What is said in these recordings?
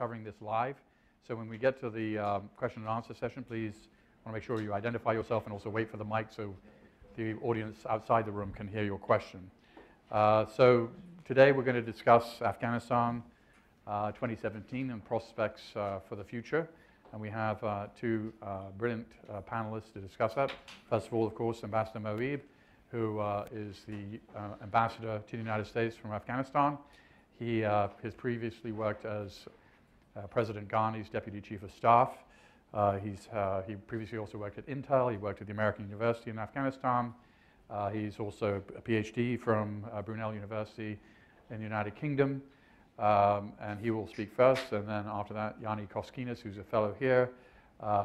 covering this live. So when we get to the um, question and answer session, please want to make sure you identify yourself and also wait for the mic so the audience outside the room can hear your question. Uh, so today we're going to discuss Afghanistan uh, 2017 and prospects uh, for the future. And we have uh, two uh, brilliant uh, panelists to discuss that. First of all, of course, Ambassador Mohib, who is the ambassador to the United States from Afghanistan. He has previously worked as President Ghani's Deputy Chief of Staff. Uh, he's, uh, he previously also worked at Intel. He worked at the American University in Afghanistan. Uh, he's also a PhD from Brunel University in the United Kingdom. Um, and he will speak first. And then after that, Yanni Koskinas, who's a fellow here,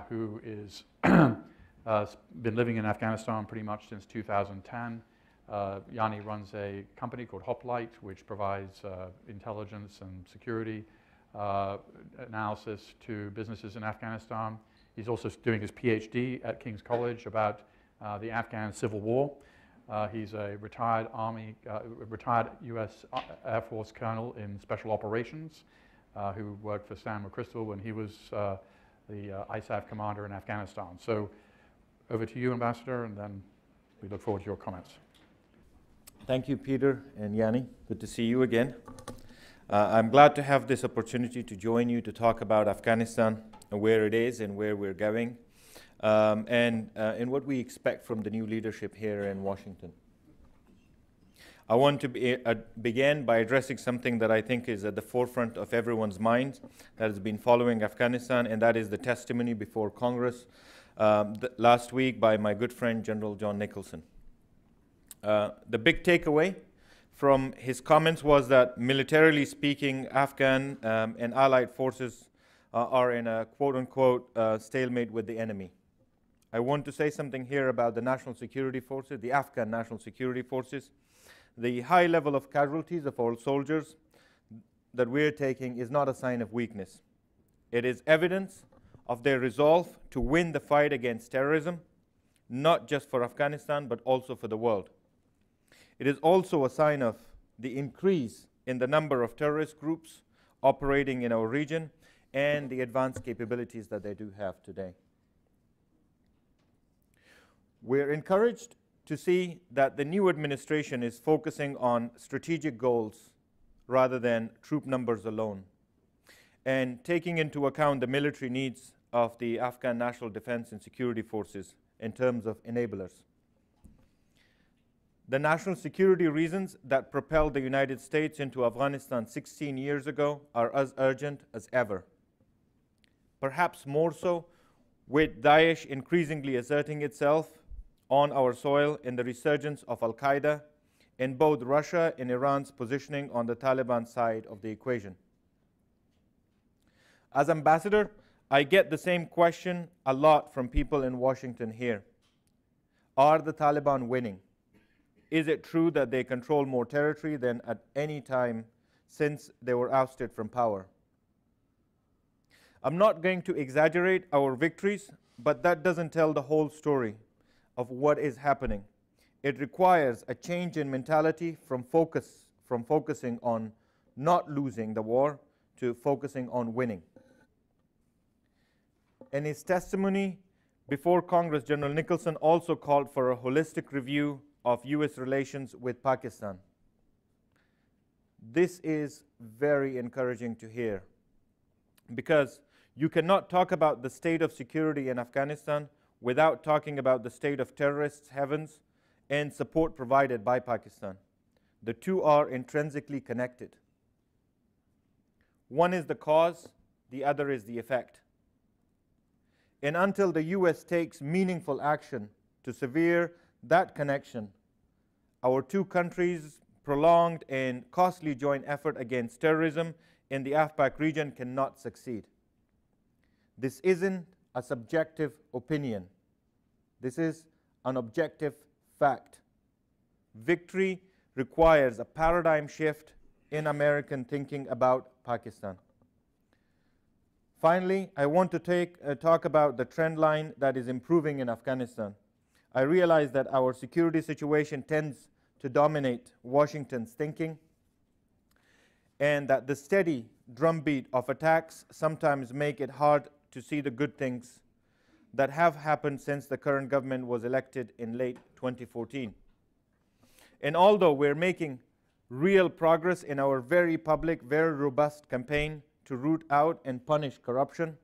who is uh, been living in Afghanistan pretty much since 2010. Uh, Yanni runs a company called Hoplite, which provides uh, intelligence and security uh, analysis to businesses in Afghanistan. He's also doing his PhD at King's College about uh, the Afghan Civil War. Uh, he's a retired Army, uh, retired U.S. Air Force colonel in Special Operations uh, who worked for Stan McChrystal when he was uh, the ISAF commander in Afghanistan. So over to you, Ambassador, and then we look forward to your comments. Thank you, Peter and Yanni. Good to see you again. Uh, I'm glad to have this opportunity to join you to talk about Afghanistan and where it is and where we're going, um, and, uh, and what we expect from the new leadership here in Washington. I want to be, uh, begin by addressing something that I think is at the forefront of everyone's mind that has been following Afghanistan, and that is the testimony before Congress um, last week by my good friend General John Nicholson. Uh, the big takeaway from his comments was that militarily speaking, Afghan um, and allied forces uh, are in a quote unquote uh, stalemate with the enemy. I want to say something here about the national security forces, the Afghan national security forces. The high level of casualties of our soldiers that we're taking is not a sign of weakness. It is evidence of their resolve to win the fight against terrorism, not just for Afghanistan, but also for the world. It is also a sign of the increase in the number of terrorist groups operating in our region and the advanced capabilities that they do have today. We're encouraged to see that the new administration is focusing on strategic goals rather than troop numbers alone, and taking into account the military needs of the Afghan National Defense and Security Forces in terms of enablers. The national security reasons that propelled the United States into Afghanistan 16 years ago are as urgent as ever. Perhaps more so with Daesh increasingly asserting itself on our soil in the resurgence of Al Qaeda in both Russia and Iran's positioning on the Taliban side of the equation. As ambassador, I get the same question a lot from people in Washington here. Are the Taliban winning? Is it true that they control more territory than at any time since they were ousted from power? I'm not going to exaggerate our victories, but that doesn't tell the whole story of what is happening. It requires a change in mentality from focus from focusing on not losing the war to focusing on winning. In his testimony before Congress, General Nicholson also called for a holistic review of US relations with Pakistan. This is very encouraging to hear because you cannot talk about the state of security in Afghanistan without talking about the state of terrorists' heavens and support provided by Pakistan. The two are intrinsically connected. One is the cause, the other is the effect. And until the US takes meaningful action to sever that connection, our two countries' prolonged and costly joint effort against terrorism in the AFPAC region cannot succeed. This isn't a subjective opinion. This is an objective fact. Victory requires a paradigm shift in American thinking about Pakistan. Finally, I want to take, uh, talk about the trend line that is improving in Afghanistan. I realize that our security situation tends to dominate Washington's thinking, and that the steady drumbeat of attacks sometimes make it hard to see the good things that have happened since the current government was elected in late 2014. And although we're making real progress in our very public, very robust campaign to root out and punish corruption,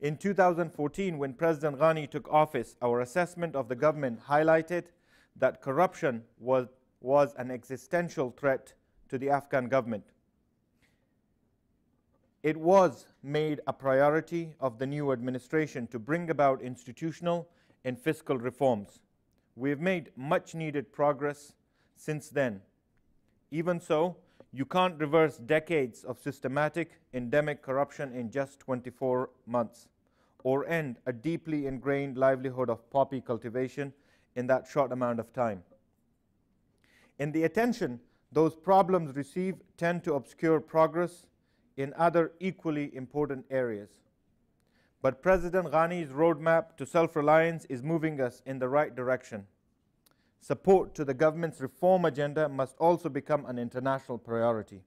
in 2014, when President Ghani took office, our assessment of the government highlighted that corruption was, was an existential threat to the Afghan government. It was made a priority of the new administration to bring about institutional and fiscal reforms. We have made much needed progress since then. Even so, you can't reverse decades of systematic, endemic corruption in just 24 months or end a deeply ingrained livelihood of poppy cultivation in that short amount of time. In the attention those problems receive tend to obscure progress in other equally important areas. But President Ghani's roadmap to self reliance is moving us in the right direction. Support to the government's reform agenda must also become an international priority.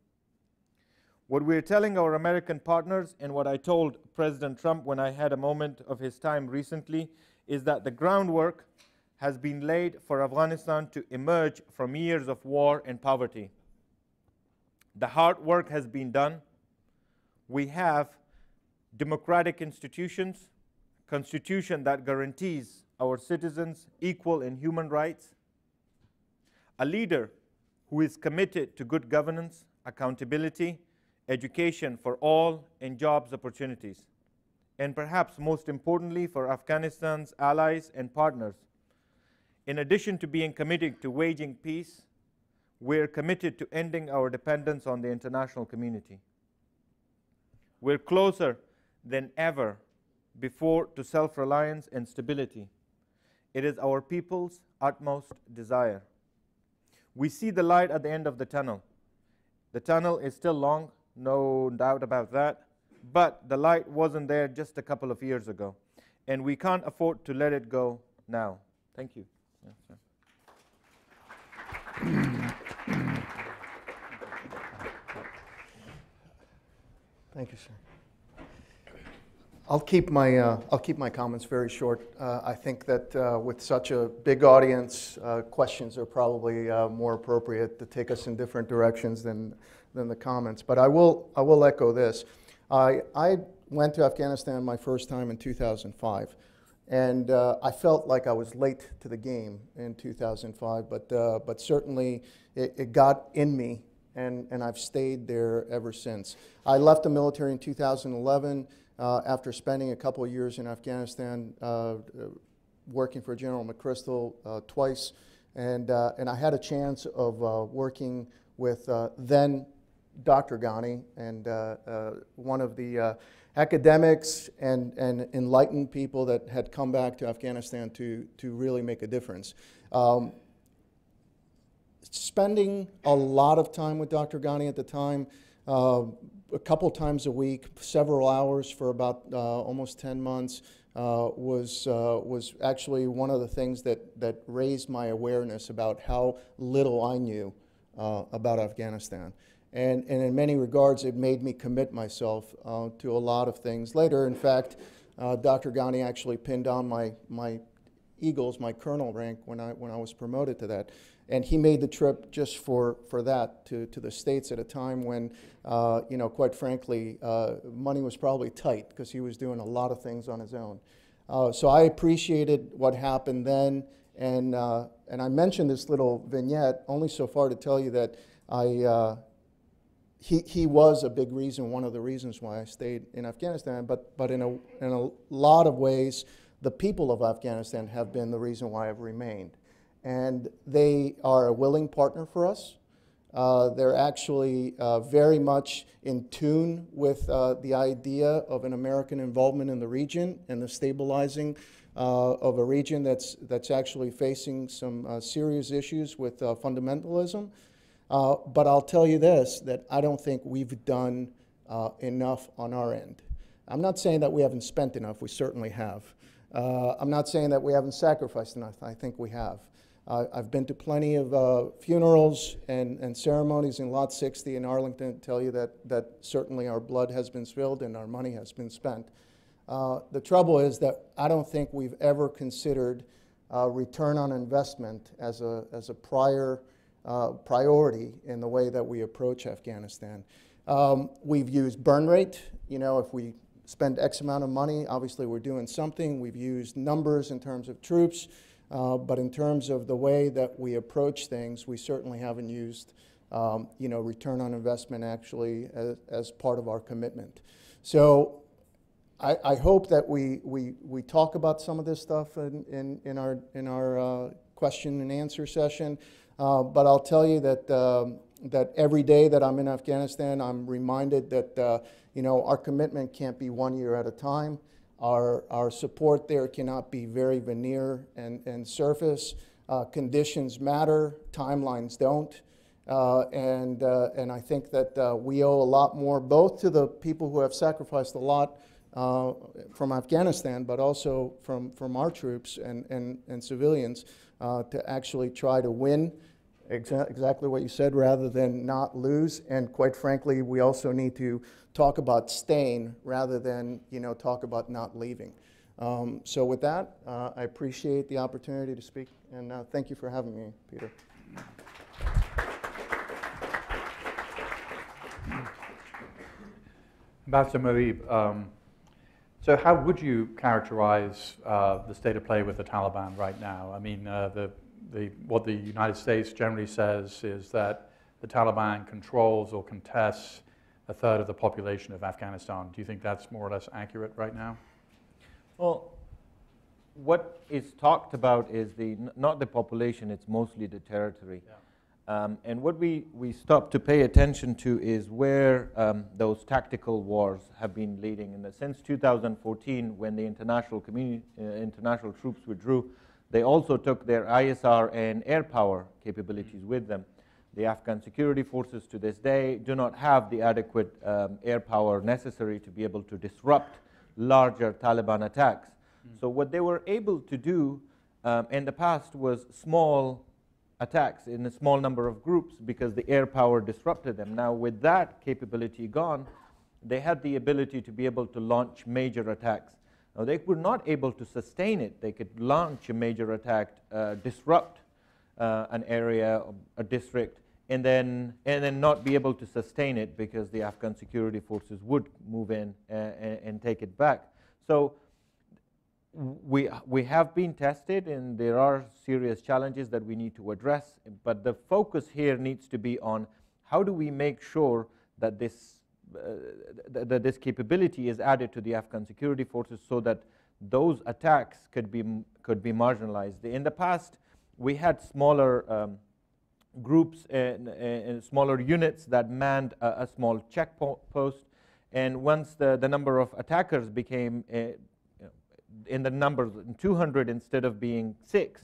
What we're telling our American partners, and what I told President Trump when I had a moment of his time recently, is that the groundwork has been laid for Afghanistan to emerge from years of war and poverty. The hard work has been done. We have democratic institutions, constitution that guarantees our citizens equal in human rights, a leader who is committed to good governance, accountability, education for all, and jobs opportunities. And perhaps most importantly for Afghanistan's allies and partners, in addition to being committed to waging peace, we're committed to ending our dependence on the international community. We're closer than ever before to self reliance and stability. It is our people's utmost desire. We see the light at the end of the tunnel. The tunnel is still long, no doubt about that, but the light wasn't there just a couple of years ago, and we can't afford to let it go now. Thank you. Thank you, sir. I'll keep my, uh, I'll keep my comments very short. Uh, I think that uh, with such a big audience, uh, questions are probably uh, more appropriate to take us in different directions than, than the comments. But I will, I will echo this. I, I went to Afghanistan my first time in 2005. And uh, I felt like I was late to the game in 2005, but, but certainly it, it, got in me, and, and I've stayed there ever since. I left the military in 2011 uh, after spending a couple of years in Afghanistan uh, working for General McChrystal uh, twice, and, uh, and I had a chance of working with then Dr. Ghani and one of the academics and, and enlightened people that had come back to Afghanistan to, to really make a difference. Um, spending a lot of time with Dr. Ghani at the time, uh, a couple times a week, several hours for about uh, almost 10 months, uh, was, uh, was actually one of the things that, that raised my awareness about how little I knew uh, about Afghanistan. And, and in many regards, it made me commit myself uh, to a lot of things. Later, in fact, uh, Dr. Ghani actually pinned on my, my Eagles, my colonel rank, when I, when I was promoted to that. And he made the trip just for, for that to, to the States at a time when, uh, you know, quite frankly, uh, money was probably tight because he was doing a lot of things on his own. Uh, so I appreciated what happened then. And, uh, and I mentioned this little vignette only so far to tell you that I, he, he was a big reason, one of the reasons why I stayed in Afghanistan, but, but in, a, in a lot of ways, the people of Afghanistan have been the reason why I've remained. And they are a willing partner for us. Uh, they're actually uh, very much in tune with uh, the idea of an American involvement in the region and the stabilizing uh, of a region that's, that's actually facing some uh, serious issues with uh, fundamentalism. But I'll tell you this, that I don't think we've done enough on our end. I'm not saying that we haven't spent enough, we certainly have. I'm not saying that we haven't sacrificed enough, I think we have. Uh, I've been to plenty of uh, funerals and, and ceremonies in Lot 60 in Arlington to tell you that, that certainly our blood has been spilled and our money has been spent. Uh, the trouble is that I don't think we've ever considered uh, return on investment as a, as a prior uh, priority in the way that we approach Afghanistan. Um, we've used burn rate. You know, if we spend X amount of money, obviously we're doing something. We've used numbers in terms of troops, uh, but in terms of the way that we approach things, we certainly haven't used, um, you know, return on investment actually as, as part of our commitment. So I, I hope that we, we, we talk about some of this stuff in, in, in our, in our uh, question and answer session. Uh, but I'll tell you that, um, that every day that I'm in Afghanistan, I'm reminded that uh, you know, our commitment can't be one year at a time. Our, our support there cannot be very veneer and, and surface. Uh, conditions matter, timelines don't. Uh, and, uh, and I think that uh, we owe a lot more both to the people who have sacrificed a lot uh, from Afghanistan, but also from, from our troops and, and, and civilians uh, to actually try to win exa- exactly what you said rather than not lose. And quite frankly, we also need to talk about staying rather than you know, talk about not leaving. Um, so with that, uh, I appreciate the opportunity to speak, and uh, thank you for having me, Peter. Ambassador Mohib, um, so how would you characterize uh, the state of play with the Taliban right now? I mean, uh, the, the, what the United States generally says is that the Taliban controls or contests a third of the population of Afghanistan. Do you think that's more or less accurate right now? Well, what is talked about is the not the population; it's mostly the territory. Um, and what we, we stop to pay attention to is where um, those tactical wars have been leading. And that since 2014, when the international community, uh, international troops withdrew, they also took their ISR and air power capabilities with them. The Afghan security forces to this day do not have the adequate um, air power necessary to be able to disrupt larger Taliban attacks. So what they were able to do um, in the past was small attacks in a small number of groups because the air power disrupted them. Now, with that capability gone, they had the ability to be able to launch major attacks. Now, they were not able to sustain it. They could launch a major attack, uh, disrupt uh, an area, a district, and then, and then not be able to sustain it because the Afghan security forces would move in uh, and, and take it back. So we, we have been tested and there are serious challenges that we need to address, but the focus here needs to be on how do we make sure that this, uh, th- that this capability is added to the Afghan security forces so that those attacks could be, could be marginalized. In the past, we had smaller um, groups and, and smaller units that manned a, a small checkpost, and once the, the number of attackers became uh, in the numbers, 200 instead of being six,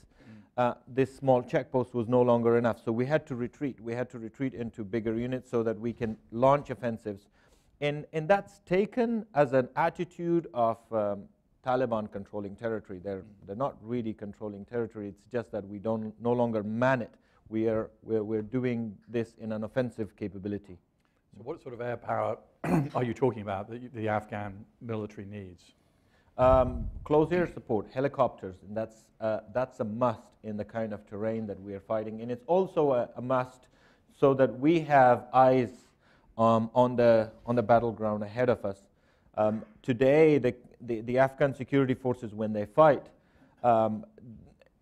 uh, this small checkpost was no longer enough. So we had to retreat. We had to retreat into bigger units so that we can launch offensives. And, and that's taken as an attitude of um, Taliban controlling territory. They're, they're not really controlling territory, it's just that we don't no longer man it. We are, we're, we're doing this in an offensive capability. So what sort of air power are you talking about that the Afghan military needs? Um, close air support, helicopters, and that's, uh, that's a must in the kind of terrain that we are fighting. And it's also a, a must so that we have eyes um, on, the, on the battleground ahead of us. Um, today, the, the, the, Afghan security forces, when they fight, um,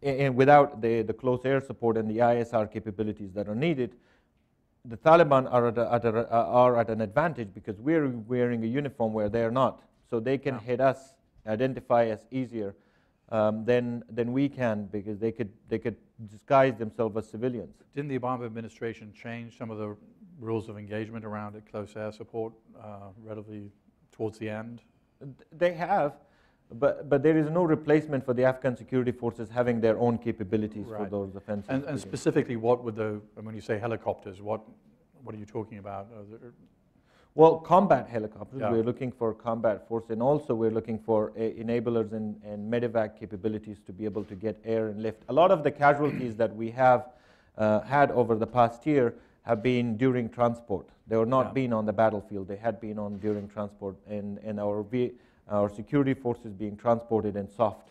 and without the, the close air support and the ISR capabilities that are needed, the Taliban are at, a, at a, are at an advantage because we're wearing a uniform where they're not. So they can hit us identify us easier um, than, than we can because they could, they could disguise themselves as civilians. Didn't the Obama administration change some of the rules of engagement around it, close air support, uh, relatively towards the end? They have, but, but there is no replacement for the Afghan security forces having their own capabilities for those offensive. And, and specifically, what would the, when you say helicopters, what, what are you talking about? Well, combat helicopters, Yeah. we're looking for combat force, and also we're looking for uh, enablers and, and medevac capabilities to be able to get air and lift. A lot of the casualties that we have uh, had over the past year have been during transport. They were not Yeah. been on the battlefield, they had been on during transport, and, and our, our security forces being transported in soft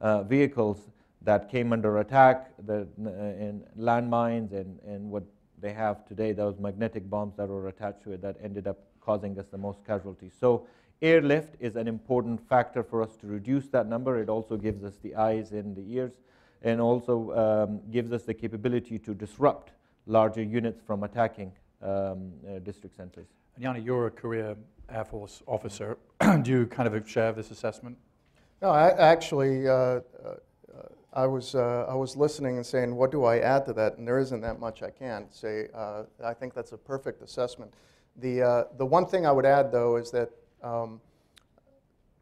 uh, vehicles that came under attack, the, uh, and landmines, and, and what they have today, those magnetic bombs that were attached to it that ended up causing us the most casualties. So airlift is an important factor for us to reduce that number. It also gives us the eyes and the ears, and also um, gives us the capability to disrupt larger units from attacking um, uh, district centers. And Yanni, you're a career Air Force officer. Do you kind of share this assessment? No, I, actually, uh, uh, I was, uh, I was listening and saying, what do I add to that? And there isn't that much I can say. Uh, I think that's a perfect assessment. The, uh, the one thing I would add, though, is that, um,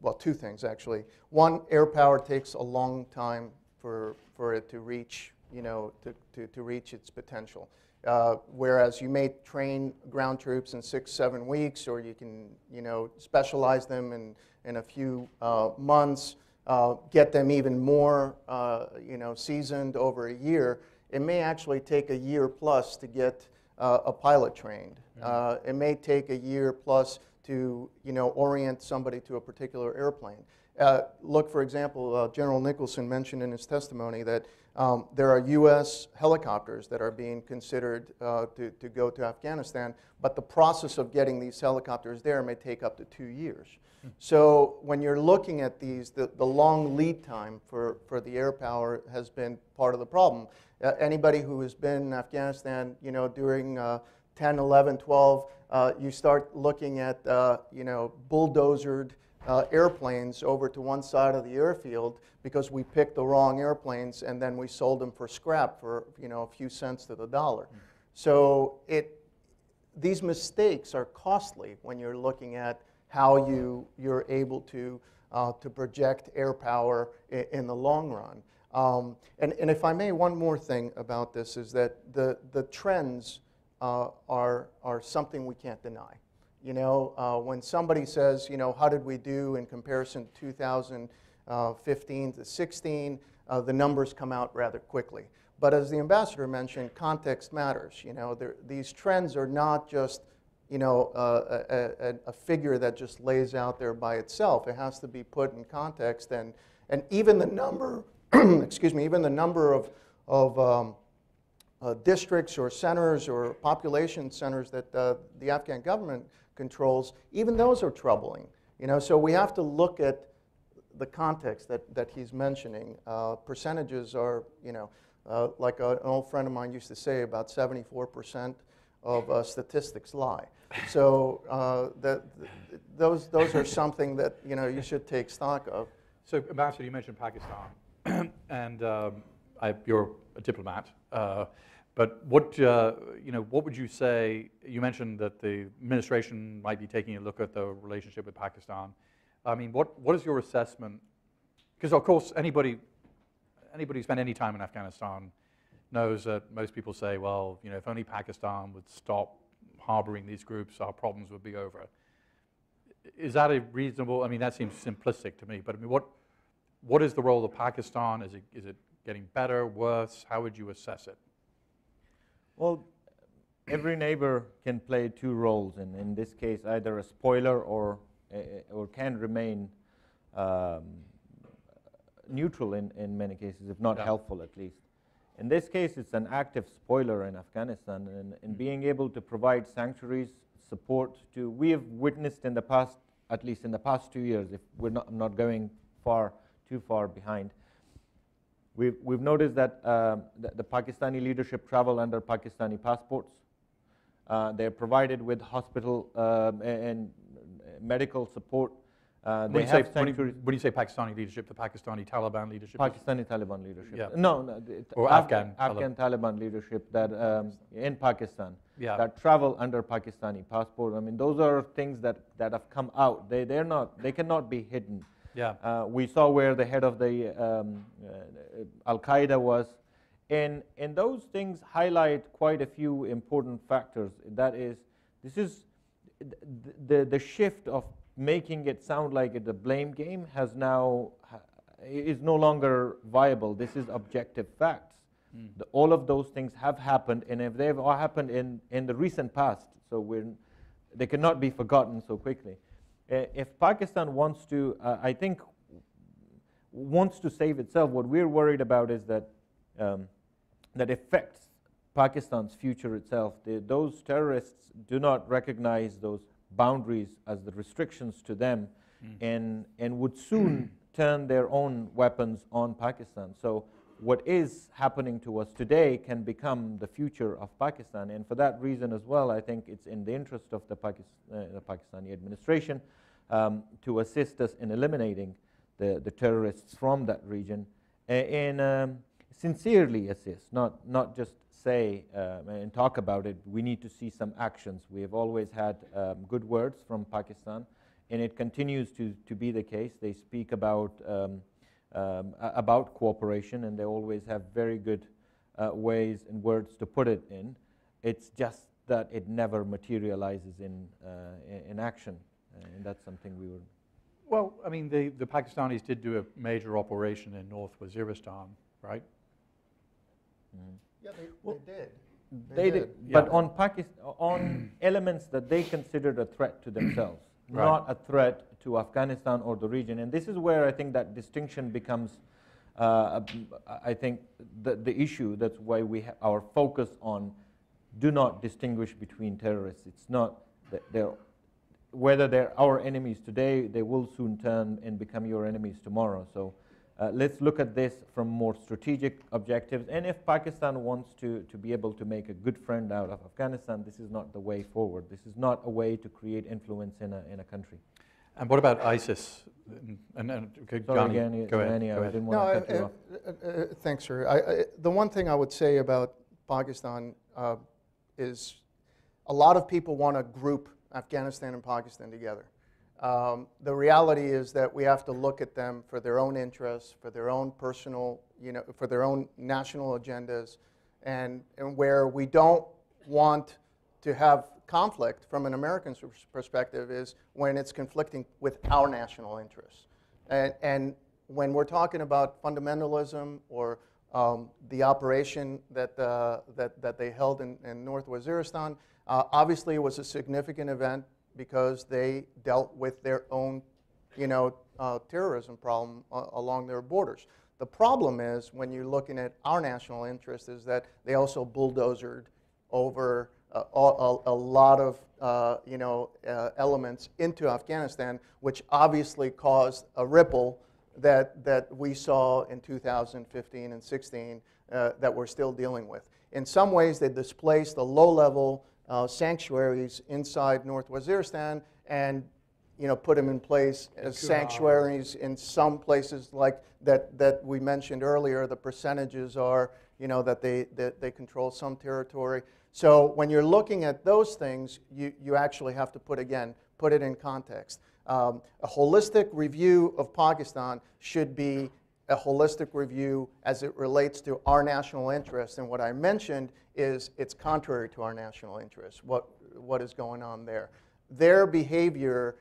well, two things, actually. One, air power takes a long time for, for it to reach, you know, to, to, to reach its potential. Uh, whereas you may train ground troops in six, seven weeks, or you can, you know, specialize them in, in a few uh, months, uh, get them even more, uh, you know, seasoned over a year. It may actually take a year plus to get uh, a pilot trained. Uh, it may take a year plus to, you know, orient somebody to a particular airplane. Uh, look, for example, uh, General Nicholson mentioned in his testimony that um, there are U.S. helicopters that are being considered uh, to, to go to Afghanistan, but the process of getting these helicopters there may take up to two years. So when you're looking at these, the, the long lead time for, for the air power has been part of the problem. Uh, anybody who has been in Afghanistan, you know, during uh, 10, 11, 12, uh, you start looking at, uh, you know, bulldozered uh, airplanes over to one side of the airfield because we picked the wrong airplanes and then we sold them for scrap for, you know, a few cents to the dollar. So it, these mistakes are costly when you're looking at how you, you're able to, uh, to project air power in, in the long run. Um, and, and if I may, one more thing about this is that the, the trends uh, are, are something we can't deny. You know, uh, when somebody says, you know, how did we do in comparison to 2015 to 16, uh, the numbers come out rather quickly. But as the ambassador mentioned, context matters. You know, there, these trends are not just, you know, a, a, a figure that just lays out there by itself. It has to be put in context, and and even the number, excuse me, even the number of of um, uh, districts or centers or population centers that uh, the Afghan government controls, even those are troubling. You know, so we have to look at the context that, that he's mentioning. Uh, percentages are, you know, uh, like an old friend of mine used to say, about 74% of uh, statistics lie. So uh, that, those, those are something that, you know, you should take stock of. So, Ambassador, you mentioned Pakistan, and um, I, you're a diplomat. Uh, but what, uh, you know, what would you say? You mentioned that the administration might be taking a look at the relationship with Pakistan. I mean, what, what is your assessment? Because of course, anybody, anybody who spent any time in Afghanistan knows that most people say, well, you know, if only Pakistan would stop harboring these groups, our problems would be over. Is that a reasonable? I mean, that seems simplistic to me. But I mean, what, what is the role of Pakistan? Is it, is it getting better, worse? How would you assess it? Well, every neighbor can play two roles, and in this case, either a spoiler or, uh, or can remain um, neutral in, in many cases, if not Yeah. helpful at least. In this case, it's an active spoiler in Afghanistan, and, and being able to provide sanctuaries, support to, we have witnessed in the past, at least in the past two years, if we're not, I'm not going far, too far behind, We've, we've noticed that um, the, the Pakistani leadership travel under Pakistani passports. Uh, they're provided with hospital um, and, medical support. Uh, When they you, say, when, you, when you say Pakistani leadership, the Pakistani Taliban leadership? is- Pakistani Taliban leadership. Yeah. No, no Or Af- Afghan Afghan Taliban leadership that um, in Pakistan Yeah. that travel under Pakistani passport. I mean, those are things that, that have come out. They they're not they cannot be hidden. Yeah. Uh, we saw where the head of the um, uh, Al Qaeda was. And, and those things highlight quite a few important factors. That is, this is, th- the, the shift of making it sound like it's a blame game has now ha- is no longer viable. This is objective facts. Mm. The, all of those things have happened, and if they've all happened in, in the recent past, so we're, they cannot be forgotten so quickly. Uh, if Pakistan wants to, uh, I think, wants to save itself, what we're worried about is that um, that affects Pakistan's future itself. The, those terrorists do not recognize those boundaries as the restrictions to them, Mm. and and would soon turn their own weapons on Pakistan. So what is happening to us today can become the future of Pakistan. And for that reason as well, I think it's in the interest of the, Pakis- uh, the Pakistani administration um, to assist us in eliminating the, the terrorists from that region and um, sincerely assist, not, not just say um, and talk about it. We need to see some actions. We have always had um, good words from Pakistan, and it continues to, to be the case. They speak about um, about cooperation, and they always have very good uh, ways and words to put it in. It's just that it never materializes in, uh, in, in action, and that's something we would. Well, I mean, the, the Pakistanis did do a major operation in North Waziristan, right? Yeah, they, Well, they did. They, They did, did. but on Pakistan, on elements that they considered a threat to themselves, Right. not a threat to Afghanistan or the region. And this is where I think that distinction becomes, uh, I think, the, the issue. That's why we ha- our focus on do not distinguish between terrorists. It's not that they're whether they're our enemies today, they will soon turn and become your enemies tomorrow. So uh, let's look at this from more strategic objectives. And if Pakistan wants to, to be able to make a good friend out of Afghanistan, this is not the way forward. This is not a way to create influence in a, in a country. And what about ISIS? And, and, okay, Sorry Ghani, again, go ahead. Go I ahead. didn't No, want to cut you uh, off. uh, uh, thanks, sir. I, I, the one thing I would say about Pakistan uh, is a lot of people want to group Afghanistan and Pakistan together. Um, the reality is that we have to look at them for their own interests, for their own personal, you know, for their own national agendas, and, and where we don't want to have conflict from an American perspective is when it's conflicting with our national interests. And, and when we're talking about fundamentalism or um, the operation that, uh, that, that they held in, in North Waziristan, uh, obviously it was a significant event because they dealt with their own you know, uh, terrorism problem uh, along their borders. The problem is when you're looking at our national interest is that they also bulldozered over uh, a, a, lot of uh, you know, uh, elements into Afghanistan, which obviously caused a ripple that, that we saw in 2015 and 16 uh, that we're still dealing with. In some ways, they displaced the low-level uh, sanctuaries inside North Waziristan and you know, put them in place as sanctuaries in some places like that, that we mentioned earlier. The percentages are, you know, that they, that they control some territory. So when you're looking at those things, you, you actually have to put, again, put it in context. Um, a holistic review of Pakistan should be a holistic review as it relates to our national interests. And what I mentioned is it's contrary to our national interests, what, what is going on there. Their behavior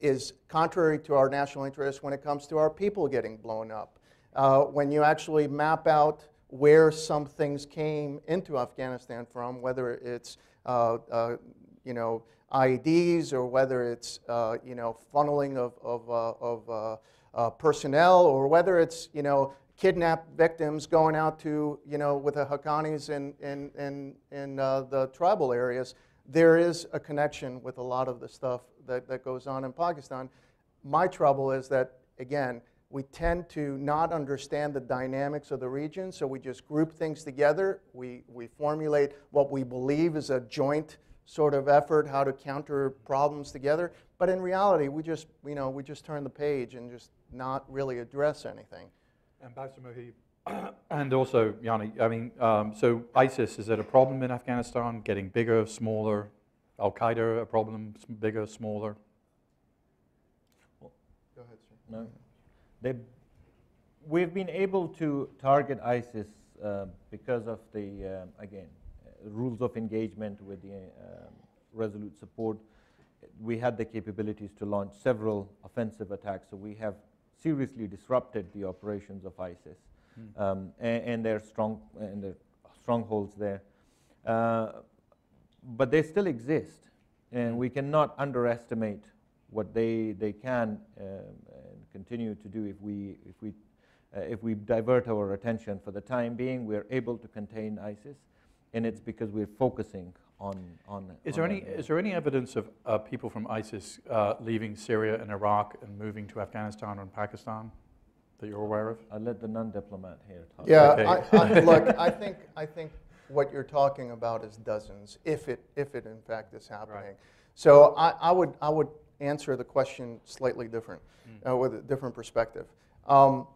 is contrary to our national interests when it comes to our people getting blown up. Uh, when you actually map out where some things came into Afghanistan from, whether it's uh, uh, you know IEDs or whether it's uh, you know funneling of of, uh, of uh, personnel or whether it's you know kidnapped victims going out to you know with the Haqqanis in in in, in uh, the tribal areas, there is a connection with a lot of the stuff that, that goes on in Pakistan. My trouble is that again we tend to not understand the dynamics of the region, so we just group things together. We, we formulate what we believe is a joint sort of effort, how to counter problems together. But in reality, we just, you know, we just turn the page and just not really address anything. Ambassador Mohib, and also Yanni, I mean, um, so ISIS, is it a problem in Afghanistan, getting bigger, smaller? Al Qaeda a problem, bigger, smaller? Go ahead, sir. No. They, we've been able to target ISIS uh, because of the, um again, uh, rules of engagement with the um, resolute support. we had the capabilities to launch several offensive attacks. So we have seriously disrupted the operations of ISIS Hmm. um, and, and their strong and their strongholds there. Uh, but they still exist, and we cannot underestimate what they they can um, continue to do if we if we uh, if we divert our attention. For the time being, we're able to contain ISIS, and it's because we're focusing on on. Is on there any, that area. is there any evidence of uh, people from ISIS uh, leaving Syria and Iraq and moving to Afghanistan and Pakistan that you're aware of? I'll let the non-diplomat here talk. Yeah, Okay. I, I, look, I think, I think what you're talking about is dozens, if it, if it in fact is happening. So I, I would, I would answer the question slightly different, uh, with a different perspective. Um,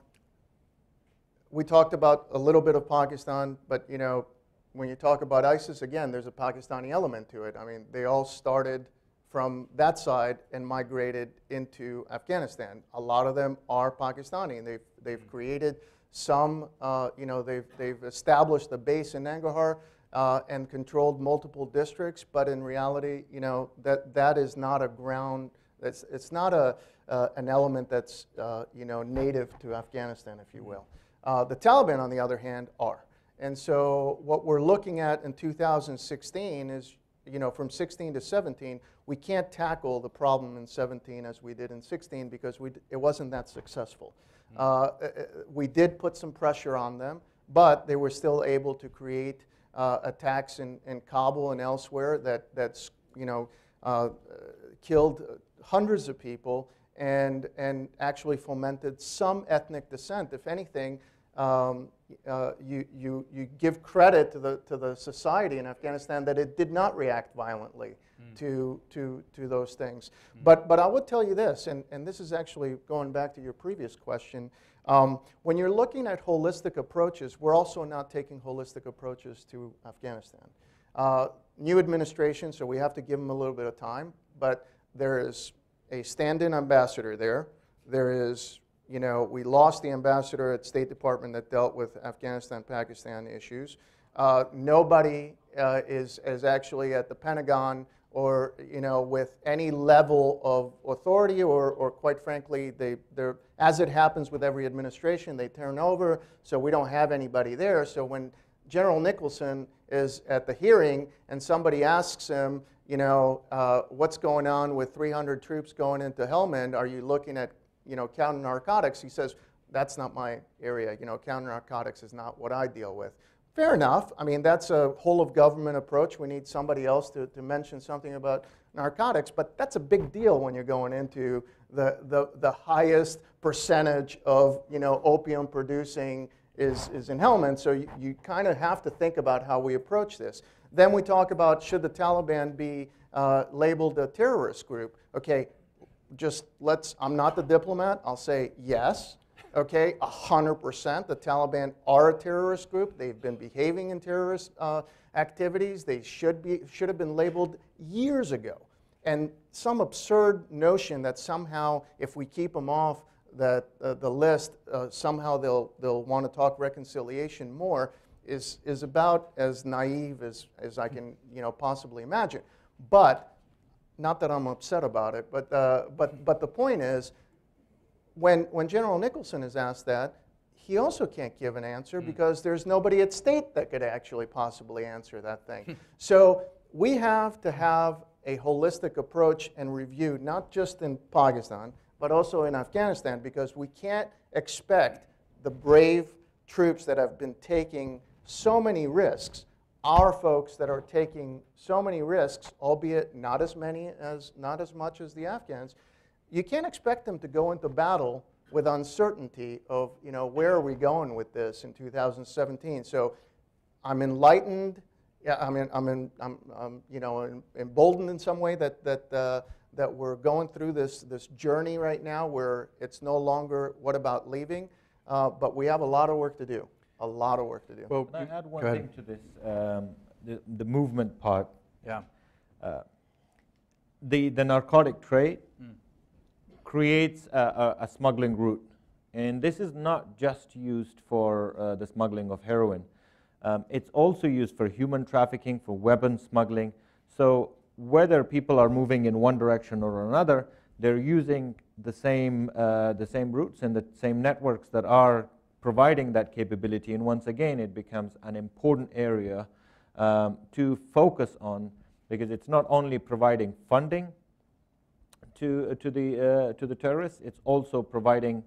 we talked about a little bit of Pakistan, but you know, when you talk about ISIS, again, there's a Pakistani element to it. I mean, they all started from that side and migrated into Afghanistan. A lot of them are Pakistani, and they've, they've created some, uh, you know, they've, they've established a base in Nangarhar uh, and controlled multiple districts, but in reality, you know, that, that is not a ground, it's, it's not a, uh, an element that's, uh, you know, native to Afghanistan, if you will. Uh, the Taliban, on the other hand, are. And so what we're looking at in 2016 is, you know, from 16 to 17, we can't tackle the problem in 17 as we did in 16 because we, d- it wasn't that successful. Uh, uh, we did put some pressure on them, but they were still able to create uh, attacks in, in Kabul and elsewhere that, that's, you know, uh, uh, killed hundreds of people and, and actually fomented some ethnic dissent. If anything, um, uh, you, you, you give credit to the, to the society in Afghanistan that it did not react violently to, to, to those things. But, but I would tell you this, and, and this is actually going back to your previous question. Um, when you're looking at holistic approaches, we're also not taking holistic approaches to Afghanistan. Uh, new administration, so we have to give them a little bit of time, but there is a stand-in ambassador there. There is, you know, we lost the ambassador at State Department that dealt with Afghanistan, Pakistan issues. Uh, nobody uh, is, is actually at the Pentagon or, you know, with any level of authority or, or quite frankly, they, they're, as it happens with every administration, they turn over, so we don't have anybody there. So when General Nicholson is at the hearing and somebody asks him, you know, uh, what's going on with 300 troops going into Helmand? Are you looking at, you know, counter narcotics? He says, that's not my area. You know, counter narcotics is not what I deal with. Fair enough. I mean, that's a whole of government approach. We need somebody else to, to mention something about narcotics, but that's a big deal when you're going into the, the, the highest percentage of, you know, opium producing is, is in Helmand. So you, you kind of have to think about how we approach this. Then we talk about should the Taliban be uh, labeled a terrorist group? Okay, just let's, I'm not the diplomat, I'll say yes. Okay, 100%. The Taliban are a terrorist group. They've been behaving in terrorist uh, activities. They should, be, should have been labeled years ago. And some absurd notion that somehow, if we keep them off that, uh, the list, uh, somehow they'll, they'll want to talk reconciliation more is, is about as naive as, as I can you know, possibly imagine. But, not that I'm upset about it, but, uh, but, but the point is, when, when General Nicholson is asked that, he also can't give an answer because there's nobody at state that could actually possibly answer that thing. so we have to have a holistic approach and review, not just in Pakistan, but also in Afghanistan, because we can't expect the brave troops that have been taking so many risks, our folks that are taking so many risks, albeit not as many as, not as much as the Afghans, you can't expect them to go into battle with uncertainty of, you know, where are we going with this in 2017? So I'm enlightened. Yeah, I mean, I'm, in, I'm, I'm you know, emboldened in some way that, that, uh, that we're going through this, this journey right now where it's no longer what about leaving, uh, but we have a lot of work to do, a lot of work to do. Well, Can I add one thing to this? Um, the, the movement part. Yeah. Uh, the, the narcotic trade creates a, a, a smuggling route. And this is not just used for uh, the smuggling of heroin. Um, it's also used for human trafficking, for weapon smuggling. So whether people are moving in one direction or another, they're using the same, uh, the same routes and the same networks that are providing that capability. And once again, it becomes an important area um, to focus on because it's not only providing funding to, uh, to, the, uh, to the terrorists, it's also providing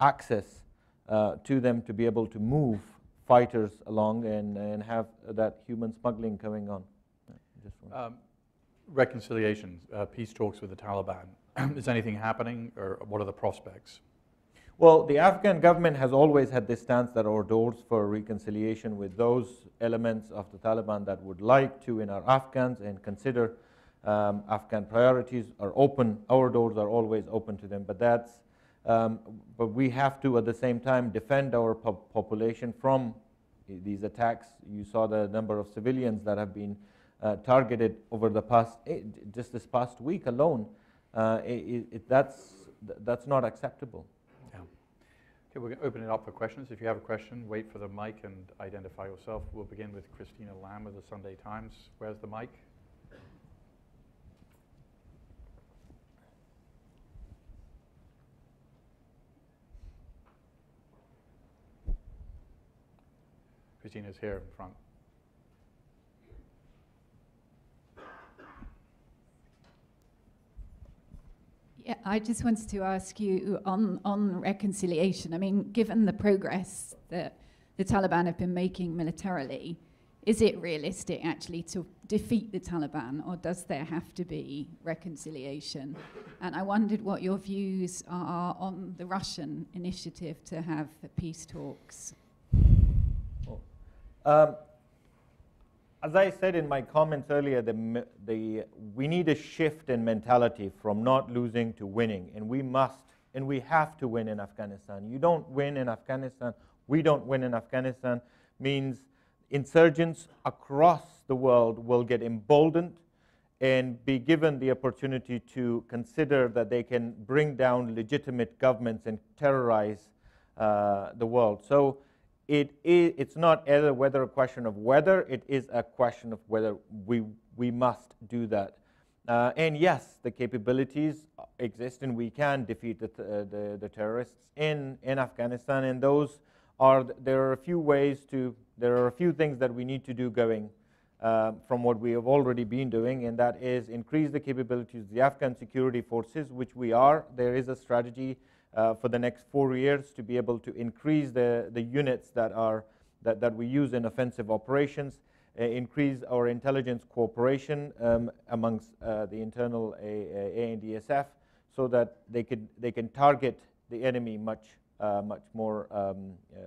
access uh, to them to be able to move fighters along and, and have that human smuggling going on. Um, reconciliation, uh, peace talks with the Taliban. Is anything happening, or what are the prospects? Well, the Afghan government has always had this stance that our doors for reconciliation with those elements of the Taliban that would like to in our Afghans and consider um, Afghan priorities are open. Our doors are always open to them, but that's um, but we have to at the same time defend our po population from these attacks. You saw the number of civilians that have been uh, targeted over the past eh, just this past week alone. Uh, it, it, that's that's not acceptable. Okay, we're going to open it up for questions. If you have a question, wait for the mic and identify yourself. We'll begin with Christina Lamb of the Sunday Times. Where's the mic? Christina's here in front. I just wanted to ask you on, on reconciliation. I mean, given the progress that the Taliban have been making militarily, is it realistic actually to defeat the Taliban, or does there have to be reconciliation? And I wondered what your views are on the Russian initiative to have peace talks. Um, as I said in my comments earlier, the, the, we need a shift in mentality from not losing to winning, and we must and we have to win in Afghanistan. You don't win in Afghanistan, we don't win in Afghanistan, means insurgents across the world will get emboldened and be given the opportunity to consider that they can bring down legitimate governments and terrorize uh, the world. So it is, it's not either whether a question of whether, it is a question of whether we, we must do that. Uh, and yes, the capabilities exist and we can defeat the, uh, the, the, terrorists in, in Afghanistan. And those are, there are a few ways to, there are a few things that we need to do going uh, from what we have already been doing, and that is increase the capabilities of the Afghan security forces, which we are. There is a strategy uh, for the next four years to be able to increase the, the units that, are, that, that we use in offensive operations, uh, increase our intelligence cooperation um, amongst uh, the internal a ANDSF so that they, could, they can target the enemy much, uh, much more um, uh,